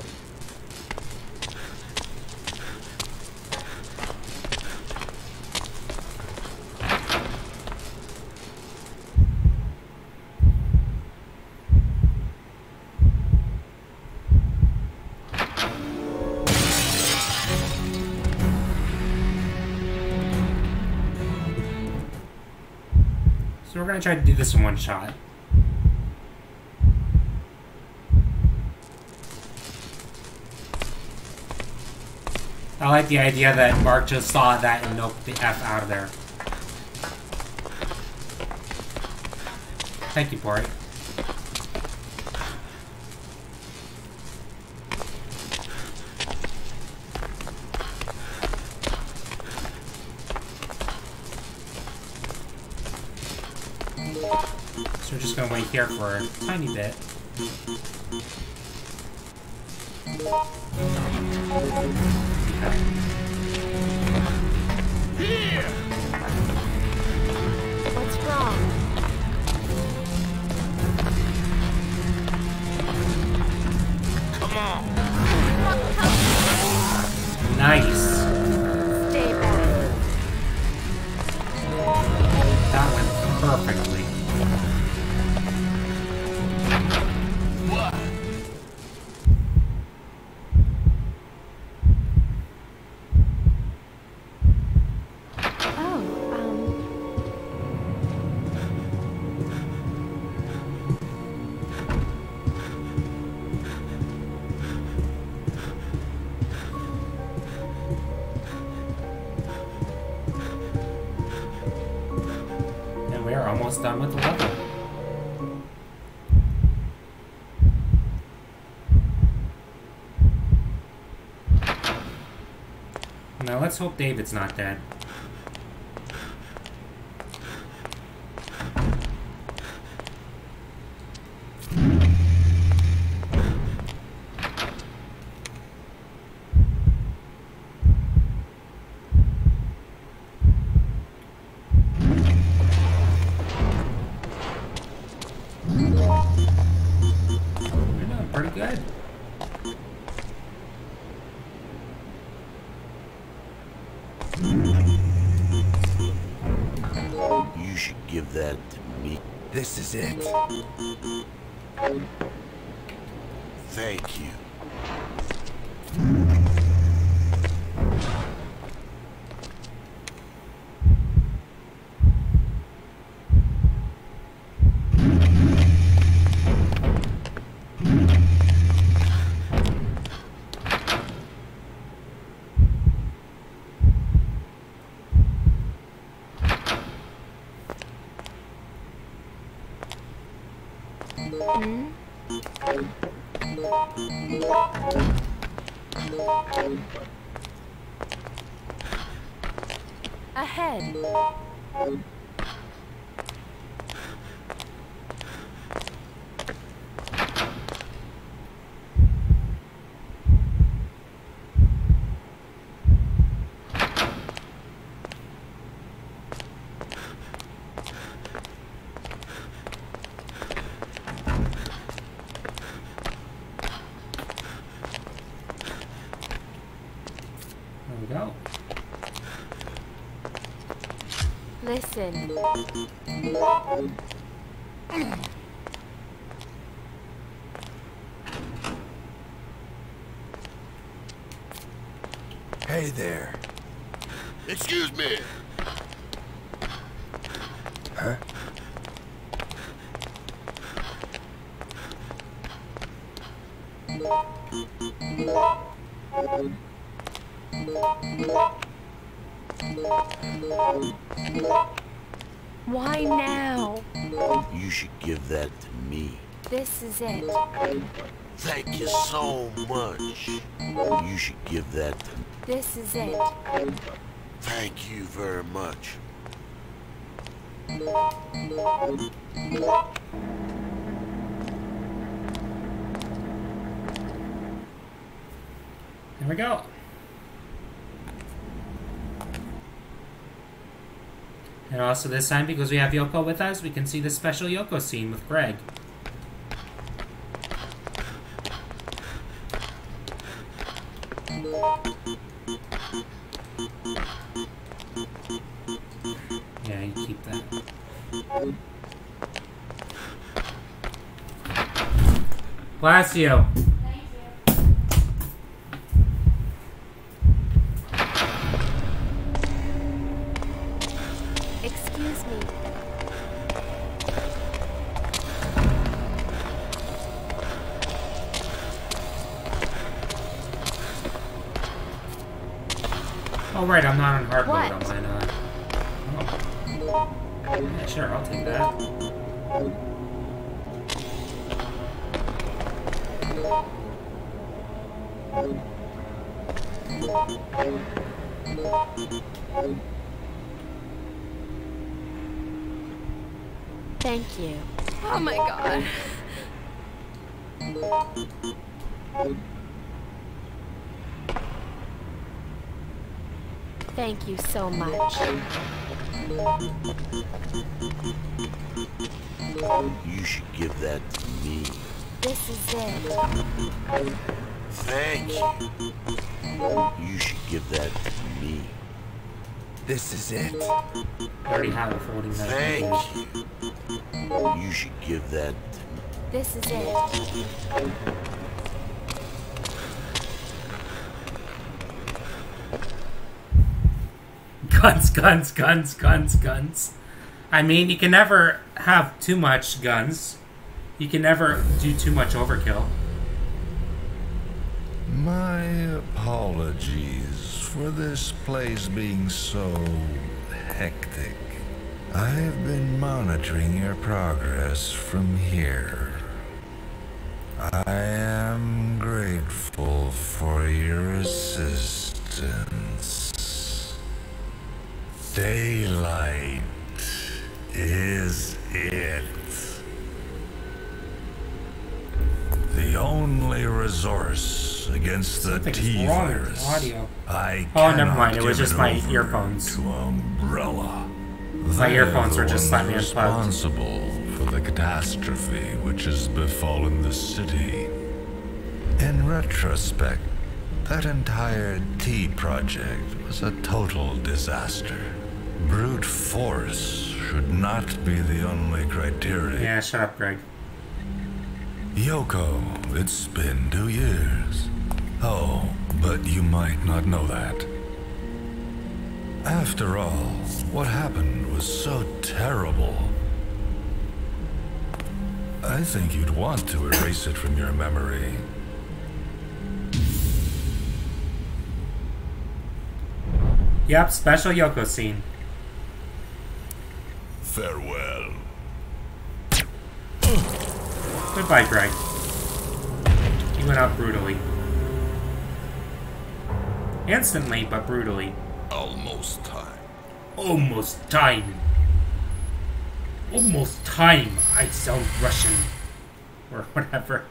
Gonna try to do this in one shot. I like the idea that Mark just saw that and noped the F out of there. Thank you, Pori. Here for a tiny bit. What's wrong? Come on. Nice. Let's hope David's not dead. Listen, much. Here we go. And also this time, because we have Yoko with us, we can see the special Yoko scene with Greg. Bless you. You so much. You should give that to me. This is it. Thank you. You should give that to me. This is it. I already have a folding that. Thank you. You should give that to me. This is it. Guns, guns, guns, guns, guns. I mean, you can never have too much guns. You can never do too much overkill. My apologies for this place being so hectic. I've been monitoring your progress from here. I am grateful for your assistance. Daylight is it. The only resource against the Something's T virus. audio. I Oh, never mind, it was just my earphones. To Umbrella. My They're earphones were just slightly unplugged. responsible for the catastrophe which has befallen the city. In retrospect, that entire T project was a total disaster. Brute force should not be the only criteria. Yeah, shut up, Greg. Yoko, it's been two years. Oh, but you might not know that. After all, what happened was so terrible. I think you'd want to erase it from your memory. Yep, special Yoko scene. Farewell. Goodbye, Greg. He went out brutally. Instantly, but brutally. Almost time. Almost time. Almost time. I sound Russian. Or whatever.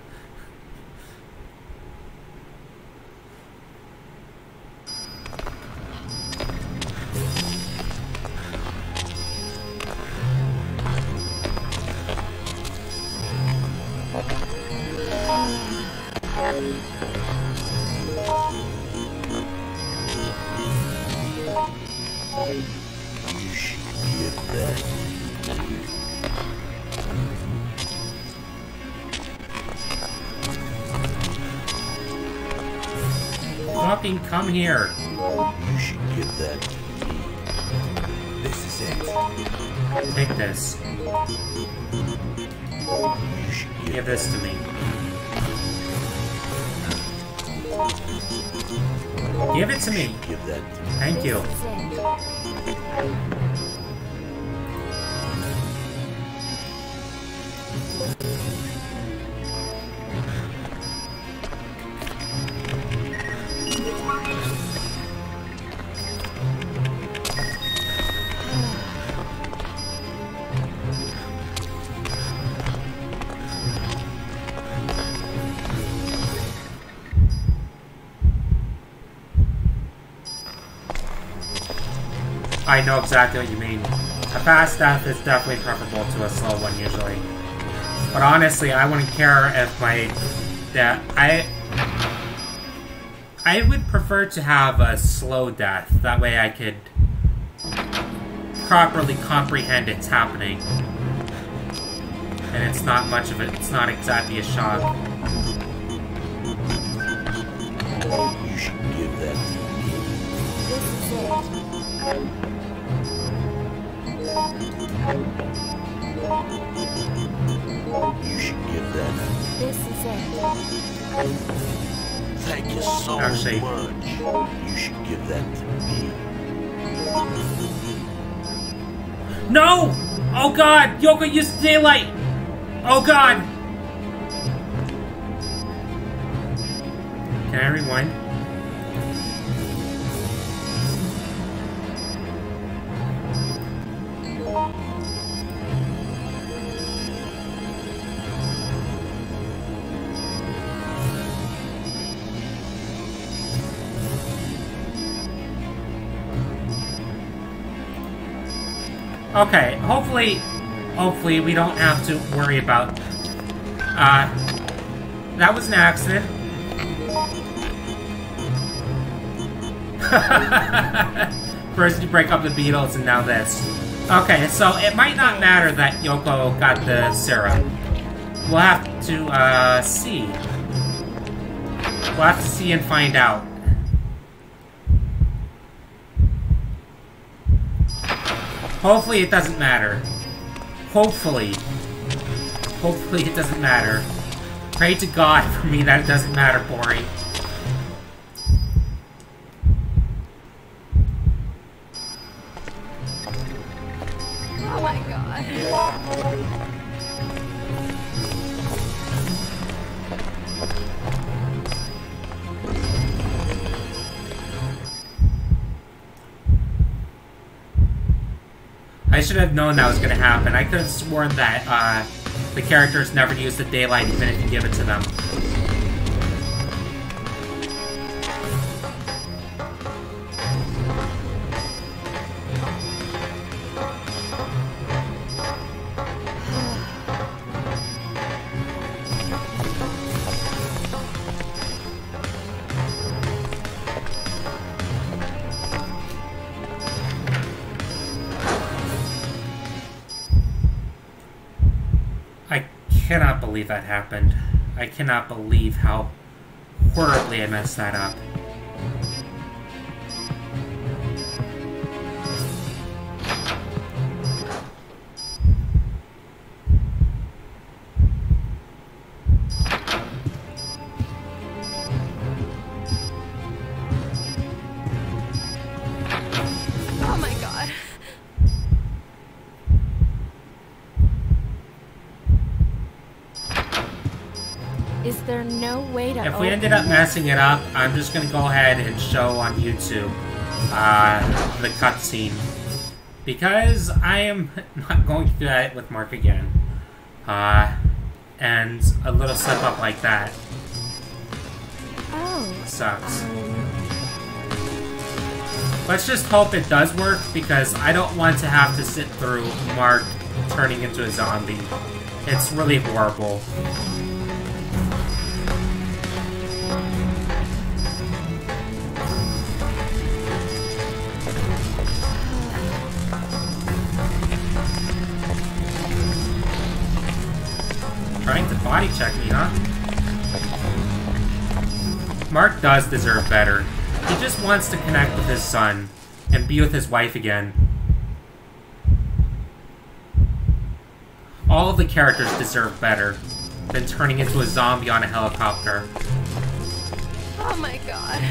Fucking come here. You should give that to me. This is it. Take this. You should give Give this to me. Give it to me. give that to me. Thank you. I know exactly what you mean. A fast death is definitely preferable to a slow one usually. But honestly, I wouldn't care if my that I I would prefer to have a slow death. That way I could properly comprehend it's happening. And it's not much of it, it's not exactly a shock. You should give that to me. This is This is it. Thank you so Actually- much. You should give that to me. No! Oh god! Yoko used daylight! Oh god! Can I rewind? Okay, hopefully, hopefully we don't have to worry about, uh, that was an accident. First you break up the Beatles and now this. Okay, so it might not matter that Yoko got the serum. We'll have to, uh, see. We'll have to see and find out. Hopefully it doesn't matter. Hopefully. Hopefully it doesn't matter. Pray to God for me that it doesn't matter, Bori. Have known that was going to happen. I could have sworn that uh, the characters never use the daylight even if you give it to them. Cannot believe how horribly I messed that up. There no way to If we ended up messing it up, I'm just gonna go ahead and show on YouTube uh, the cutscene. Because I am not going to do that with Mark again. Uh, and a little slip up like that Oh. sucks. um, Let's just hope it does work because I don't want to have to sit through Mark turning into a zombie. It's really horrible. Body check me, huh? Mark does deserve better. He just wants to connect with his son and be with his wife again. All of the characters deserve better than turning into a zombie on a helicopter. Oh my god.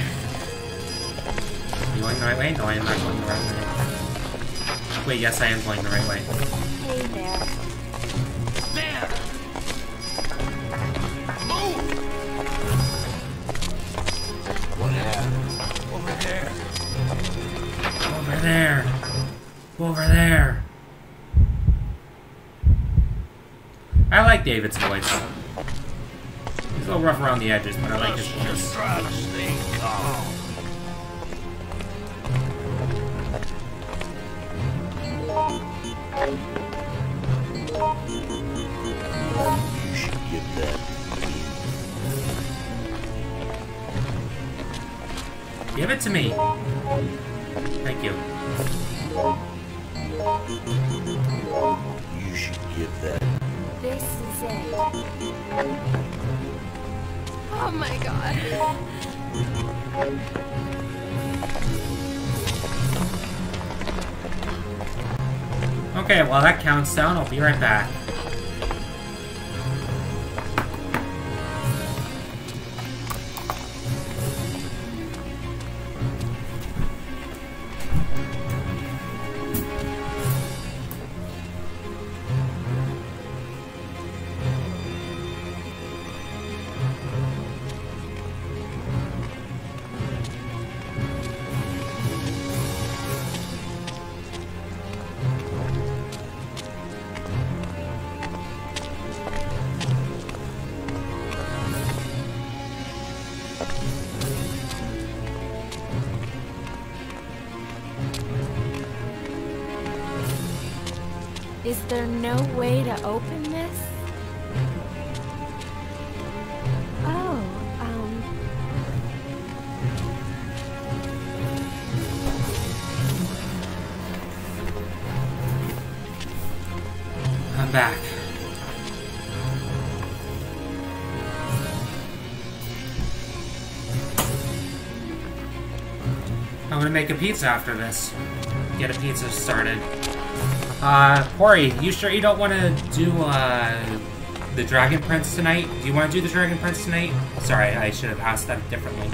Are you going the right way? No, I am not going the right way. Wait, yes, I am going the right way. Hey there. There! What happened? Over there. Over there. Over there. I like David's voice. He's a little rough around the edges, but I like his just voice. try to stay calm. You should give that Give it to me. Thank you. You should give that This is it. Oh my god. Okay, well that counts down. I'll be right back. Make a pizza after this. Get a pizza started. Uh, Pori, you sure you don't want to do, uh, the Dragon Prince tonight? Do you want to do the Dragon Prince tonight? Sorry, I should have asked that differently.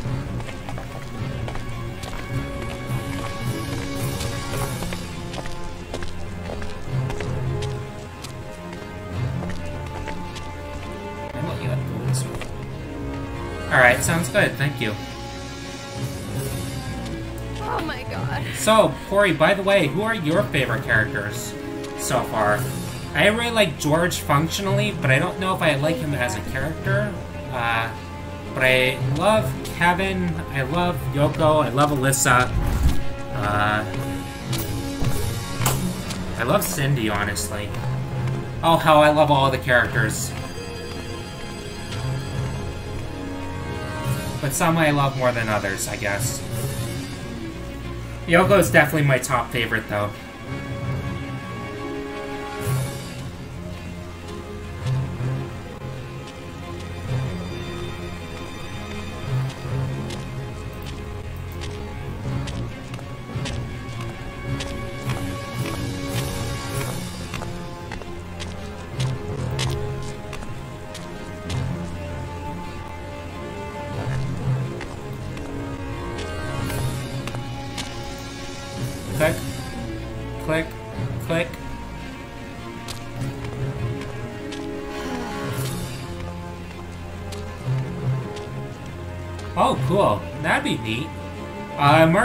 Alright, sounds good, thank you. So, Corey, by the way, who are your favorite characters so far? I really like George functionally, but I don't know if I like him as a character. Uh, but I love Kevin, I love Yoko, I love Alyssa. Uh, I love Cindy, honestly. Oh, how I love all the characters. But some I love more than others, I guess. Yoko is definitely my top favorite, though.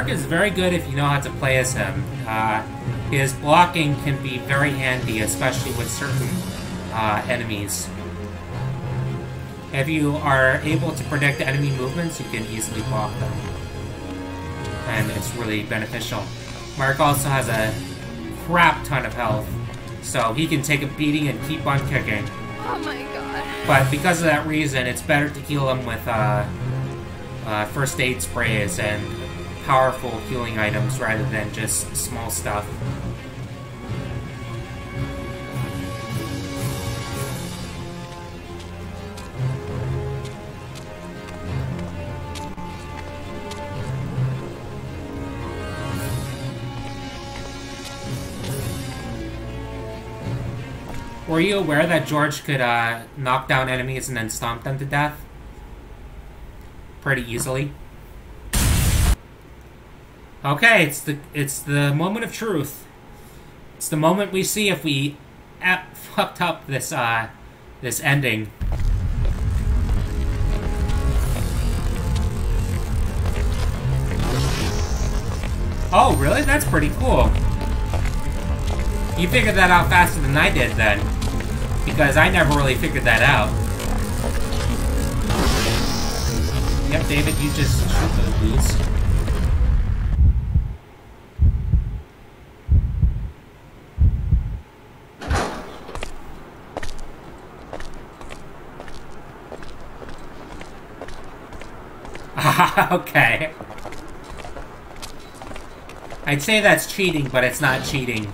Mark is very good if you know how to play as him. Uh, his blocking can be very handy, especially with certain uh, enemies. If you are able to predict enemy movements, you can easily block them. And it's really beneficial. Mark also has a crap ton of health, so he can take a beating and keep on kicking. Oh my god. But because of that reason, it's better to heal him with uh, uh, first aid sprays and powerful healing items rather than just small stuff. Were you aware that George could uh, knock down enemies and then stomp them to death? Pretty easily. Okay, it's the it's the moment of truth. It's the moment we see if we fucked up this uh this ending. Oh, really? That's pretty cool. You figured that out faster than I did then. Because I never really figured that out. Yep, David, you just shoot those dudes. okay. I'd say that's cheating, but it's not cheating.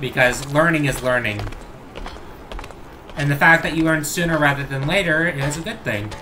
Because learning is learning. And the fact that you learn sooner rather than later is a good thing.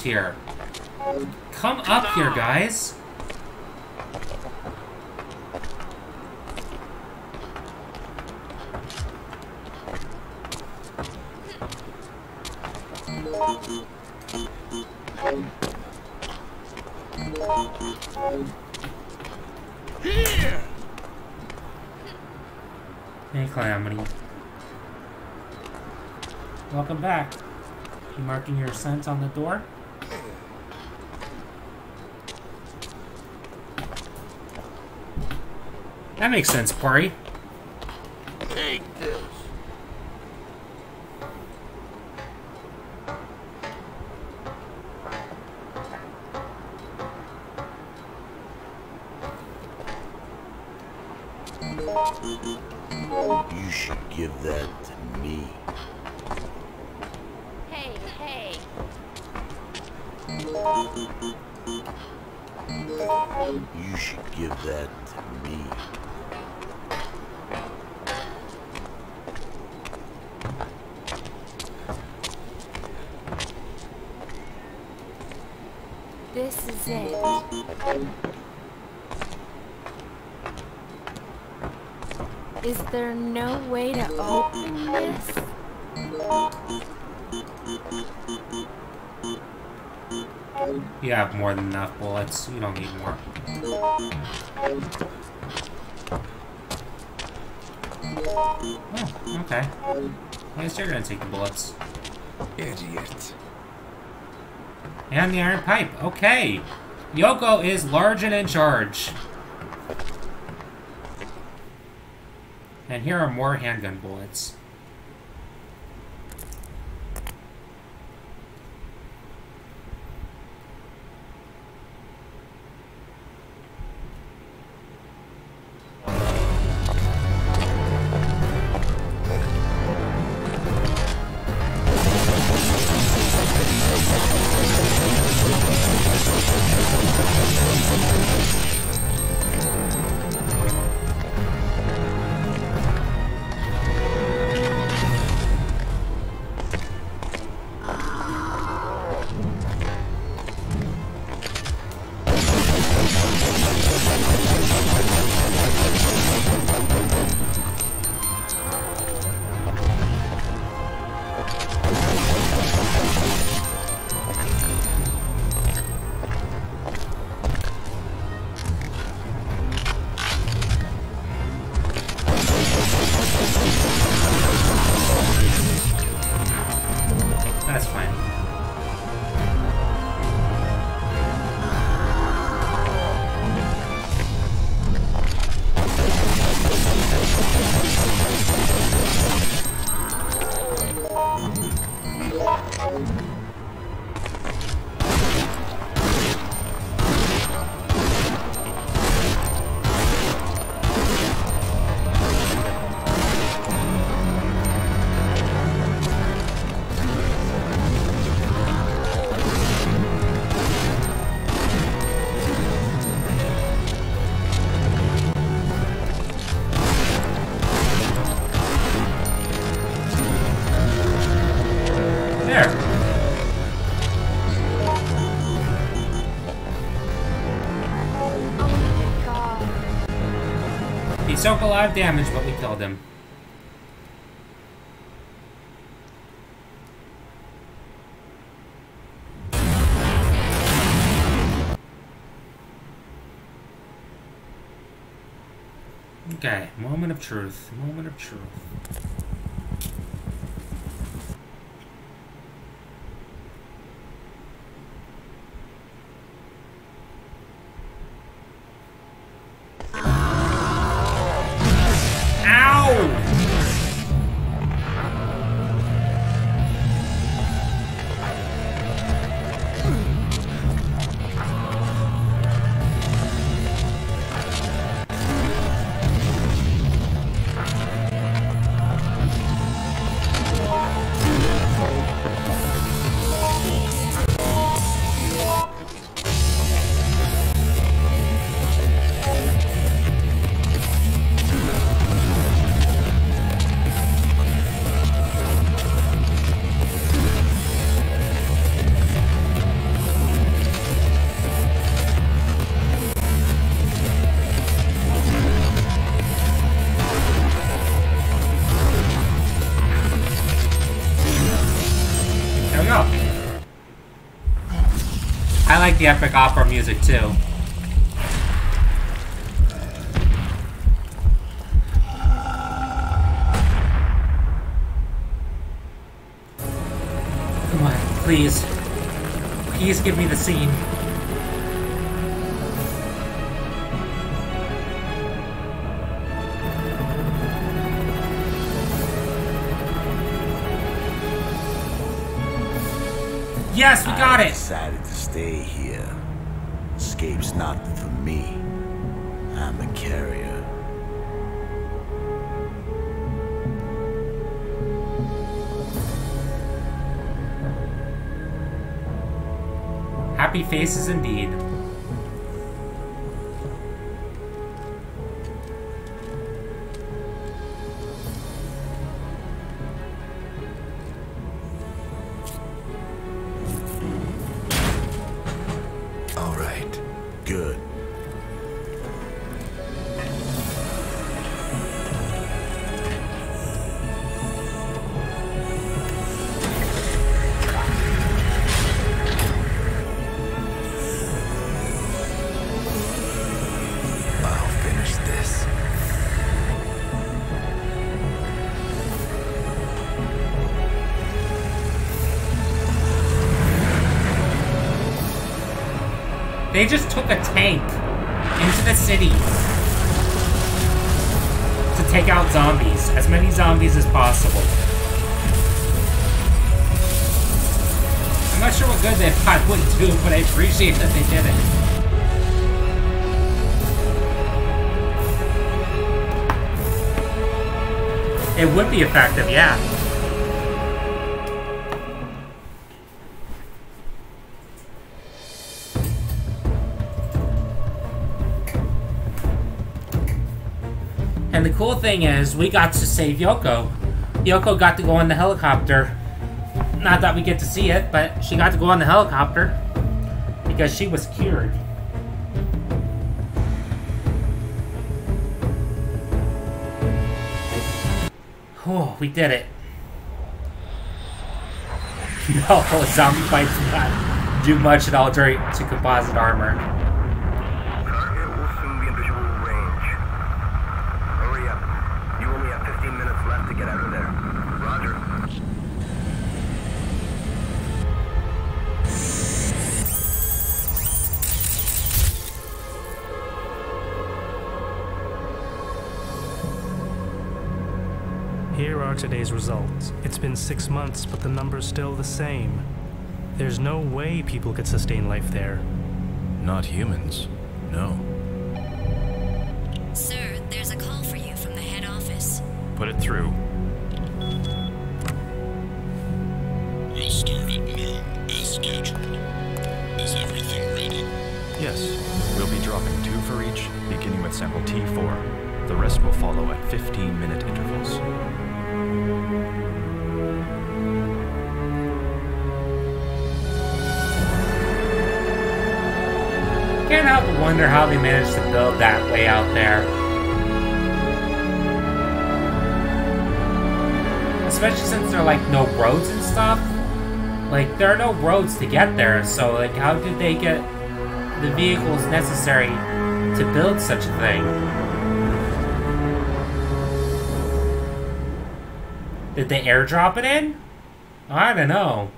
Here. Come up here, guys. Here! Hey, Calamity. Welcome back. You marking your scent on the door? That makes sense, Pori. Take this. Have more than enough bullets. You don't need more. Oh, okay. I guess you're gonna take the bullets. Idiot. And the iron pipe. Okay. Yoko is large and in charge. And here are more handgun bullets. Took a lot of damage, but we killed him. Okay, moment of truth. Moment of truth. The epic opera music too. Come on, please. Please give me the scene. Yes, we got I it! decided to stay here. Not for me. I'm the carrier. Happy faces indeed. Took a tank into the city to take out zombies. As many zombies as possible. I'm not sure what good they thought would do, but I appreciate that they did it. It would be effective, yeah. Cool thing is, we got to save Yoko. Yoko got to go on the helicopter. Not that we get to see it, but she got to go on the helicopter because she was cured. Oh, we did it. No, zombie fights do not do much at all to composite armor. Today's results. It's been six months, but the number's still the same. There's no way people could sustain life there. Not humans. wonder how they managed to build that way out there. Especially since there are like no roads and stuff. Like there are no roads to get there, so like how did they get the vehicles necessary to build such a thing? Did they airdrop it in? I don't know.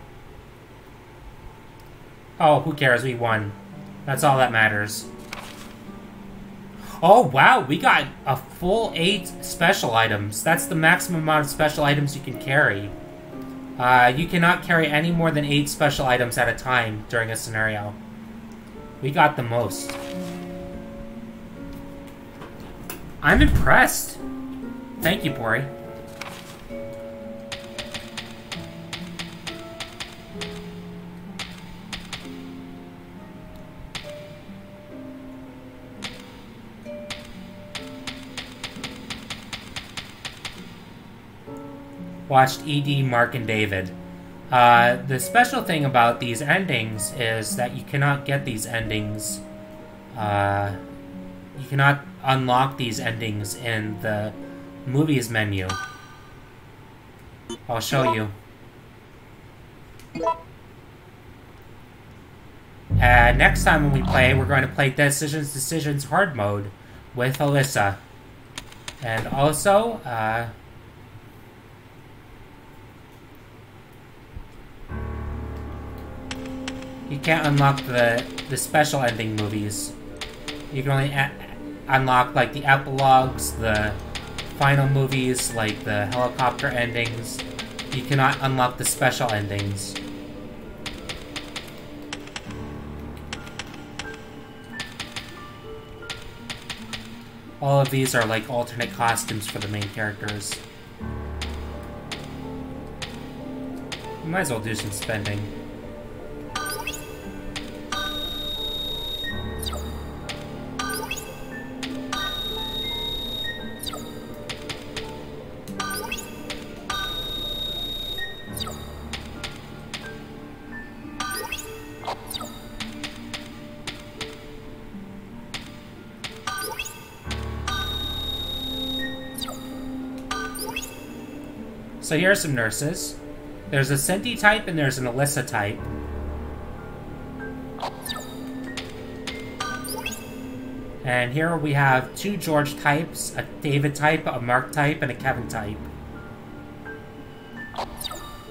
Oh, who cares? We won. That's all that matters. Oh, wow, we got a full eight special items. That's the maximum amount of special items you can carry. Uh, you cannot carry any more than eight special items at a time during a scenario. We got the most. I'm impressed. Thank you, Pori. Watched ED, Mark, and David. Uh, the special thing about these endings is that you cannot get these endings. Uh, you cannot unlock these endings in the movies menu. I'll show you. Uh, next time when we play, we're going to play Decisions Decisions Hard Mode with Alyssa. And also, uh, you can't unlock the the special ending movies. You can only unlock like the epilogues, the final movies, like the helicopter endings. You cannot unlock the special endings. All of these are like alternate costumes for the main characters. Might as well do some spending. So here are some nurses. There's a Cindy type and there's an Alyssa type. And here we have two George types, a David type, a Mark type, and a Kevin type.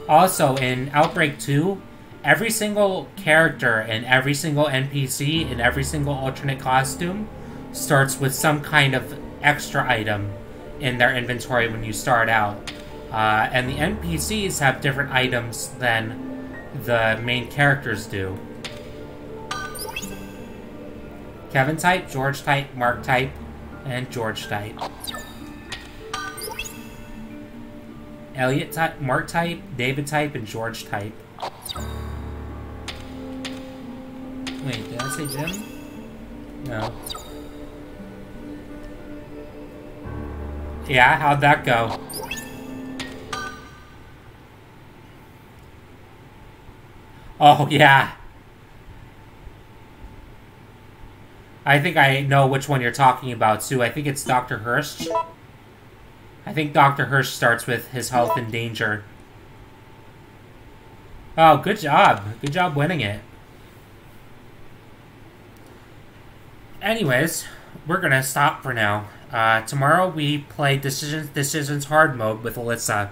Also, in Outbreak 2, every single character and every single NPC in every single alternate costume starts with some kind of extra item in their inventory when you start out. Uh, and the NPCs have different items than the main characters do. Kevin type, George type, Mark type, and George type. Elliot type, Mark type, David type, and George type. Wait, did I say Jim? No. Yeah, how'd that go? Oh, yeah. I think I know which one you're talking about, Sue. I think it's Dr. Hirsch. I think Dr. Hirsch starts with his health in danger. Oh, good job. Good job winning it. Anyways, we're going to stop for now. Uh, tomorrow we play Decisions, Decisions Hard Mode with Alyssa.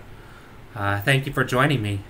Uh, thank you for joining me.